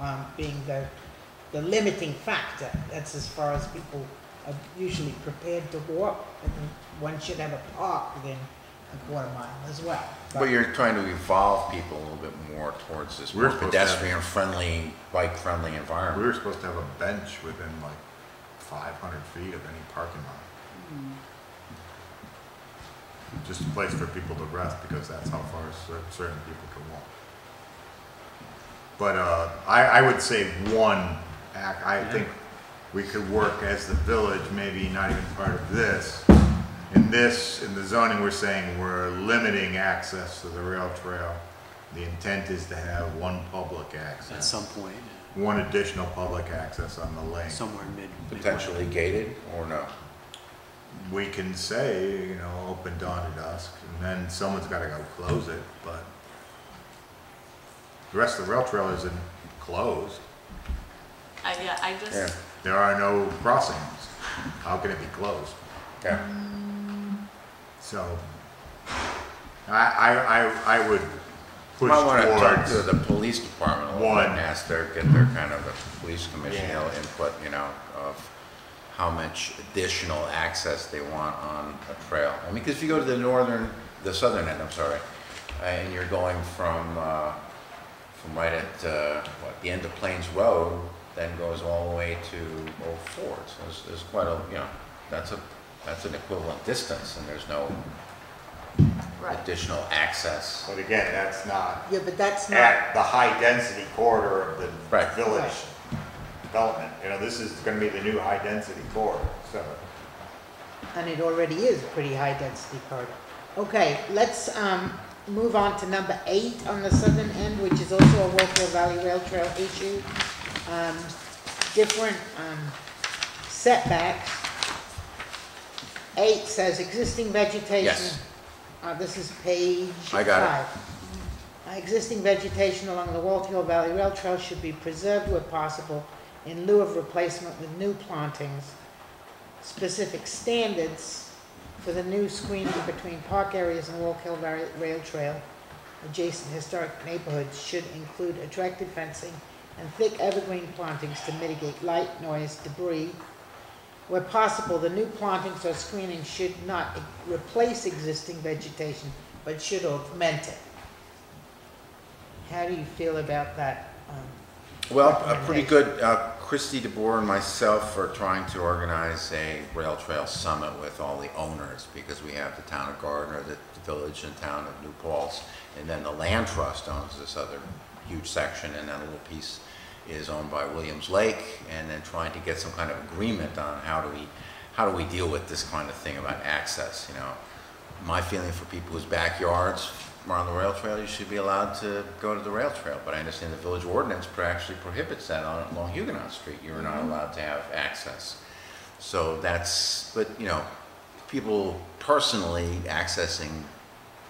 S1: um, being the, the limiting factor. That's as far as people are usually prepared to walk. And one should have a park within a quarter mile as well.
S9: But you're trying to evolve people a little bit more towards this
S11: We're
S9: more
S11: supposed to have-
S9: pedestrian-friendly, bike-friendly environment.
S11: We
S9: environment.
S11: were supposed to have a bench within like five hundred feet of any parking lot. Just a place for people to rest because that's how far cer- certain people can walk. But, uh, I, I would say one
S3: act, I think we could work as the village, maybe not even part of this. In this, in the zoning, we're saying we're limiting access to the rail trail. The intent is to have one public access
S7: At
S3: access,
S7: some point,
S3: one additional public access on the
S7: yeah,
S3: link.
S7: somewhere mid. midway.
S9: Potentially gated or no?
S3: We can say, you know, open dawn to dusk, and then someone's gotta go close it, but the rest of the rail trail isn't closed.
S6: I, yeah, I
S9: Yeah,
S6: just,
S3: There are no crossings. How can it be closed?
S9: yeah.
S3: So, I, I, I, I would push
S9: Might wanna talk to the police department a little bit and
S3: One.
S9: ask their, get their kind of, the police commission, you know,
S3: Yeah.
S9: input, you know, of how much additional access they want on a trail. I mean, because if you go to the northern, the southern end, I'm sorry, uh, and you're going from, uh, from right at, uh, what, the end of Plains Road, then goes all the way to Old Fort. So there's, there's quite a, you know, that's a, that's an equivalent distance, and there's no
S6: right,
S9: additional access.
S3: but again, that's not
S1: Yeah, but that's not,
S3: at the high-density corridor of the
S9: Right.
S3: village
S1: Right.
S3: development. You know, this is gonna be the new high-density corridor, so.
S1: and it already is a pretty high-density corridor. Okay, let's, um, move on to number eight on the southern end, which is also a Wallkill Valley Rail Trail issue. Um, different, um, setbacks. Eight says existing vegetation.
S9: Yes.
S1: Uh, this is page
S9: I got it.
S1: Uh, Existing vegetation along the Wallkill Valley Rail Trail should be preserved where possible in lieu of replacement with new plantings. Specific standards for the new screening between park areas and Wallkill Valley Rail Trail adjacent historic neighborhoods should include attractive fencing and thick evergreen plantings to mitigate light, noise, debris. Where possible, the new plantings or screening should not replace existing vegetation, but should augment it. How do you feel about that? um,
S9: Well, uh, pretty good. Uh, Christy DeBoer and myself are trying to organize a rail trail summit with all the owners because we have the town of Gardiner, the the village and town of New Paltz, and then the land trust owns this other huge section, and that little piece is owned by Williams Lake, and then trying to get some kind of agreement on how do we, how do we deal with this kind of thing about access, you know? My feeling for people whose backyards are on the rail trail, you should be allowed to go to the rail trail, but I understand the village ordinance actually prohibits that on, along Huguenot Street, you're not mm-hmm. allowed to have access. So that's, but, you know, people personally accessing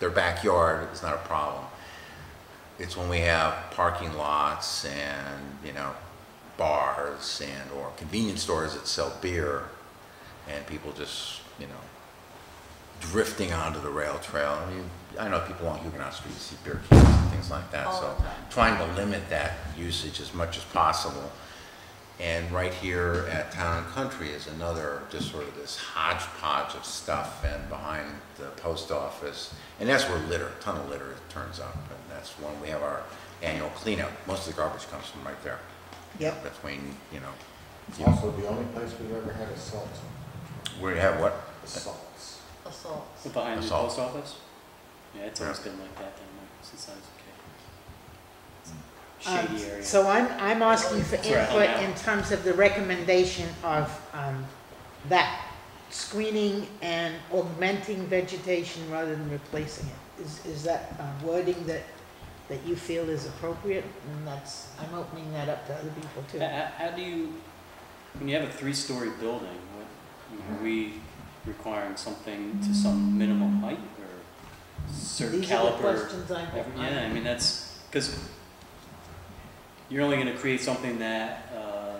S9: their backyard is not a problem. It's when we have parking lots and, you know, bars and, or convenience stores that sell beer, and people just, you know, drifting onto the rail trail. I mean, I know people on Huguenot Street see beer cans and things like that,
S6: All
S9: so trying to limit that usage as much as possible. And right here at Town and Country is another, just sort of this hodgepodge of stuff, and behind the post office, and that's where litter, a ton of litter turns up, and that's when we have our annual cleanup. Most of the garbage comes from right there.
S1: Yep.
S9: Between, you know,
S10: It's also the only place we've ever had assault,
S9: where you have what?
S10: assaults.
S6: assaults.
S7: So Behind the
S9: Assault.
S7: post office? Yeah, it's always
S9: Yeah.
S7: been like that down there since I was a
S1: Um.
S7: Shady area.
S1: So I'm, I'm asking for
S7: That's where I hung
S1: input in terms of the recommendation of um, that screening and augmenting vegetation rather than replacing it. Is, is that uh, wording that, that you feel is appropriate? And that's, I'm opening that up to other people too.
S7: How, how do you, when you have a three-story building, what, are we requiring something to some minimum height or certain
S1: These are the
S7: caliper?
S1: questions I'm.
S7: Every- Yeah, I mean, that's, because you're only gonna create something that, uh,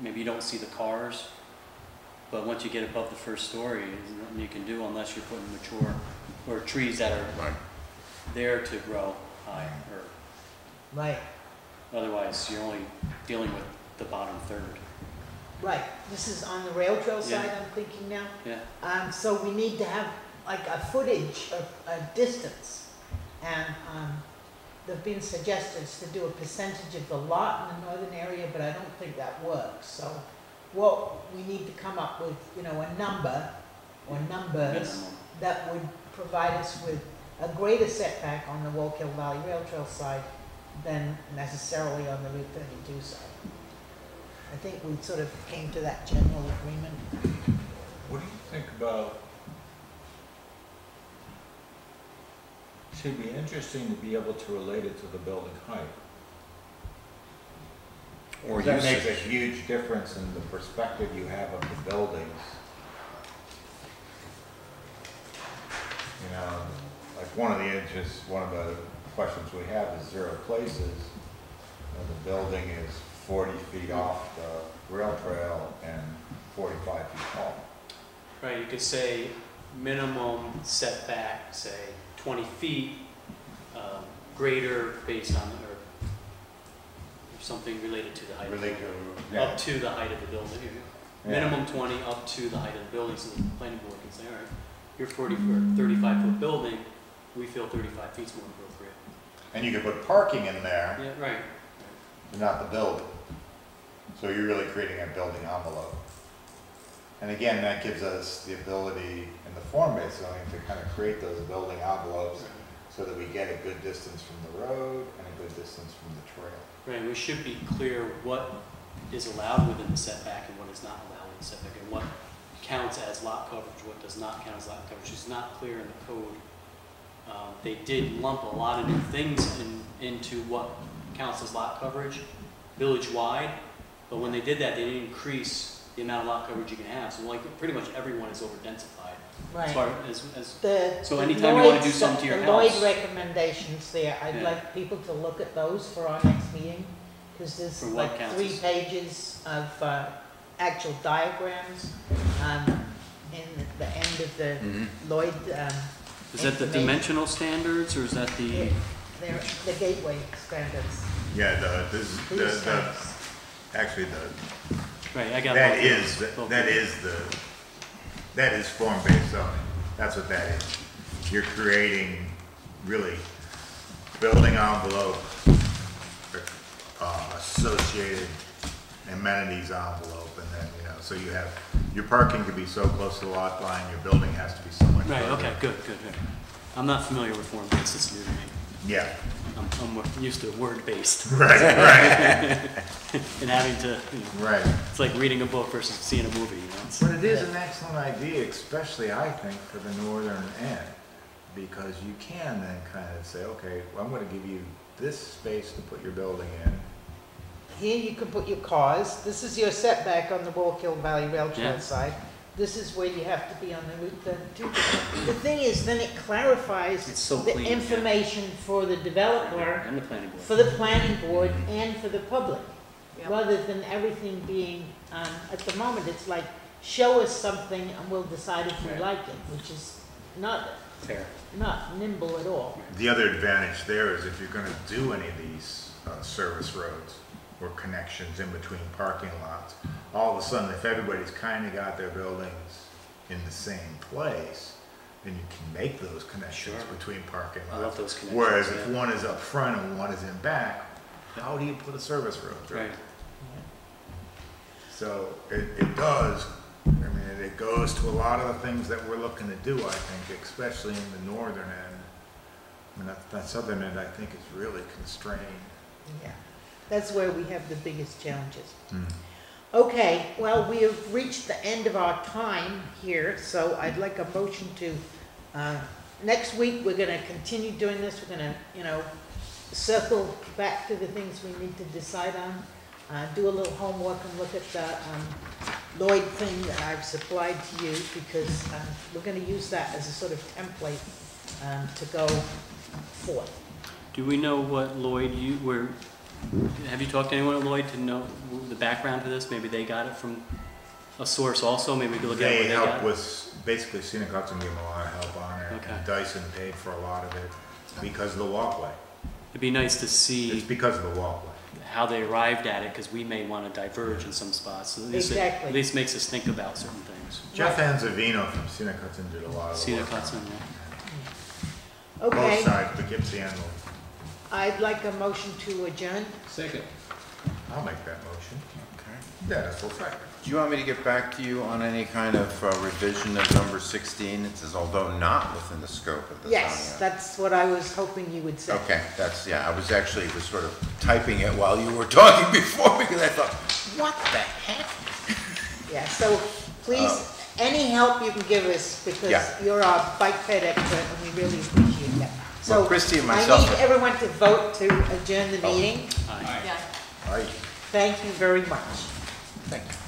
S7: maybe you don't see the cars, but once you get above the first story, there's nothing you can do unless you're putting mature, or trees that are
S9: Right.
S7: there to grow high, or
S1: Right,
S7: otherwise you're only dealing with the bottom third.
S1: right. This is on the rail trail
S7: Yeah.
S1: side, I'm thinking now.
S7: Yeah,
S1: Um, so we need to have like a footage of, a distance. And, um, there've been suggestions to do a percentage of the lot in the northern area, but I don't think that works. So what, we need to come up with, you know, a number or numbers that would provide us with a greater setback on the Wallkill Valley Rail Trail side than necessarily on the Route thirty-two side. I think we sort of came to that general agreement.
S12: What do you think about? Should be interesting to be able to relate it to the building height.
S9: Or
S12: That makes a
S9: usage.
S12: huge difference in the perspective you have of the buildings. You know, like one of the interests, one of the questions we have is zero places. And the building is forty feet off the rail trail and forty-five feet tall.
S7: Right, you could say minimum setback, say twenty feet, um, greater based on, or or something related to the height of the
S12: Relate
S7: building.
S12: to.
S7: Up to the height of the building.
S12: Yeah.
S7: Minimum twenty, up to the height of the building, so the planning board can say, all right, you're forty, or thirty-five foot building, we feel thirty-five feet's more appropriate.
S3: And you could put parking in there,
S7: Yeah, right,
S3: but not the building. So you're really creating a building envelope. And again, that gives us the ability the form-based zoning to kind of create those building envelopes so that we get a good distance from the road and a good distance from the trail.
S7: right, we should be clear what is allowed within the setback and what is not allowed in the setback, and what counts as lot coverage, what does not count as lot coverage, it's not clear in the code. Um, they did lump a lot of new things in, into what counts as lot coverage, village-wide, but when they did that, they didn't increase the amount of lot coverage you can have, so like, pretty much everyone is over-densified. As far as, as,
S1: The.
S7: So
S1: the
S7: anytime you wanna do
S1: Lloyd
S7: something to your
S1: The Lloyd
S7: house-
S1: recommendations there, I'd
S7: Yeah.
S1: like people to look at those for our next meeting, because there's
S7: For what
S1: like
S7: counts
S1: three
S7: as-
S1: pages of, uh, actual diagrams, um, in the end of the
S9: Mhm.
S1: Lloyd, um,
S7: is that the
S1: Information.
S7: dimensional standards, or is that the?
S1: they're, the gateway standards.
S3: Yeah, the, this, the,
S1: These
S3: the,
S1: things.
S3: actually, the,
S7: Right, I got.
S3: that
S7: both of
S3: is,
S7: those, both
S3: that
S7: of
S3: is the, that is form-based zoning. That's what that is. You're creating really building envelope, uh, associated amenities envelope, and then, you know, so you have, your parking could be so close to the lot line, your building has to be so much
S7: Right,
S3: further.
S7: okay, good, good, good. I'm not familiar with form-based, it's new to me.
S3: Yeah,
S7: I'm, I'm more used to word-based <laughs>
S3: right, right, <laughs>
S7: and having to, you know,
S3: right.
S7: it's like reading a book versus seeing a movie, you know? It's-
S3: But it is an excellent idea, especially I think for the northern end, because you can then kind of say, okay, well, I'm gonna give you this space to put your building in.
S1: Here you can put your cars, this is your setback on the Wallkill Valley Rail
S7: Yeah.
S1: Trail side. This is where you have to be on the Route thirty-two. The thing is, then it clarifies
S7: It's so
S1: the
S7: clean, yeah.
S1: information for the developer,
S7: And the planning board.
S1: for the planning board, and for the public.
S6: Yep.
S1: Rather than everything being, um, at the moment, it's like, show us something and we'll decide if we
S7: Right.
S1: like it, which is not,
S7: Fair.
S1: not nimble at all.
S3: The other advantage there is if you're gonna do any of these, uh, service roads or connections in between parking lots, all of a sudden, if everybody's kinda got their buildings in the same place, then you can make those connections
S7: Sure.
S3: between parking
S7: I love
S3: lots.
S7: those connections.
S3: Whereas if
S7: yeah.
S3: one is up front and one is in back, how do you put a service road through?
S7: Right,
S3: So it, it does, I mean, it goes to a lot of the things that we're looking to do, I think, especially in the northern end. I mean, that, that southern end, I think, is really constrained.
S1: Yeah, that's where we have the biggest challenges. Okay, well, we have reached the end of our time here, so I'd like a motion to, uh, next week, we're gonna continue doing this, we're gonna, you know, circle back to the things we need to decide on, uh, do a little homework and look at the, um, Lloyd thing that I've supplied to you, because, um, we're gonna use that as a sort of template, um, to go forth.
S7: do we know what Lloyd, you, were, have you talked to anyone at Lloyd to know the background to this? Maybe they got it from a source also, maybe we could look at where
S3: They
S7: they got
S3: help
S7: it?
S3: with, basically Scenic Hudson gave them a lot of help on it.
S7: Okay.
S3: and Dyson paid for a lot of it because of the walkway.
S7: It'd be nice to
S3: It's
S7: see
S3: because of the walkway.
S7: how they arrived at it, because we may want to diverge in some spots. So at least it-
S1: Exactly.
S7: At least makes us think about certain things.
S3: Jeff Anzevino from Scenic Hudson did a lot of the
S7: See the
S3: work. on
S7: Hudson,
S3: it.
S7: yeah.
S1: Okay.
S3: Both sides, Poughkeepsie and Lloyd.
S1: I'd like a motion to adjourn.
S4: Second.
S3: I'll make that motion.
S9: Okay.
S3: Dennis will second.
S9: Do you want me to get back to you on any kind of uh, revision of number 16? It says although not within the scope of the zoning.
S1: Yes, that's what I was hoping you would say.
S9: Okay, that's, yeah, I was actually, was sort of typing it while you were <laughs> talking before because I thought, what the heck?
S1: Yeah, so please, any help you can give us, because
S9: Yeah.
S1: you're our bike ped expert, and we really appreciate that.
S9: Well,
S1: So
S9: Christie and
S1: I need everyone to vote to adjourn the
S9: Oh.
S1: meeting.
S7: Aye.
S6: Yeah.
S9: Aye.
S1: Thank you very much.
S9: Thank you.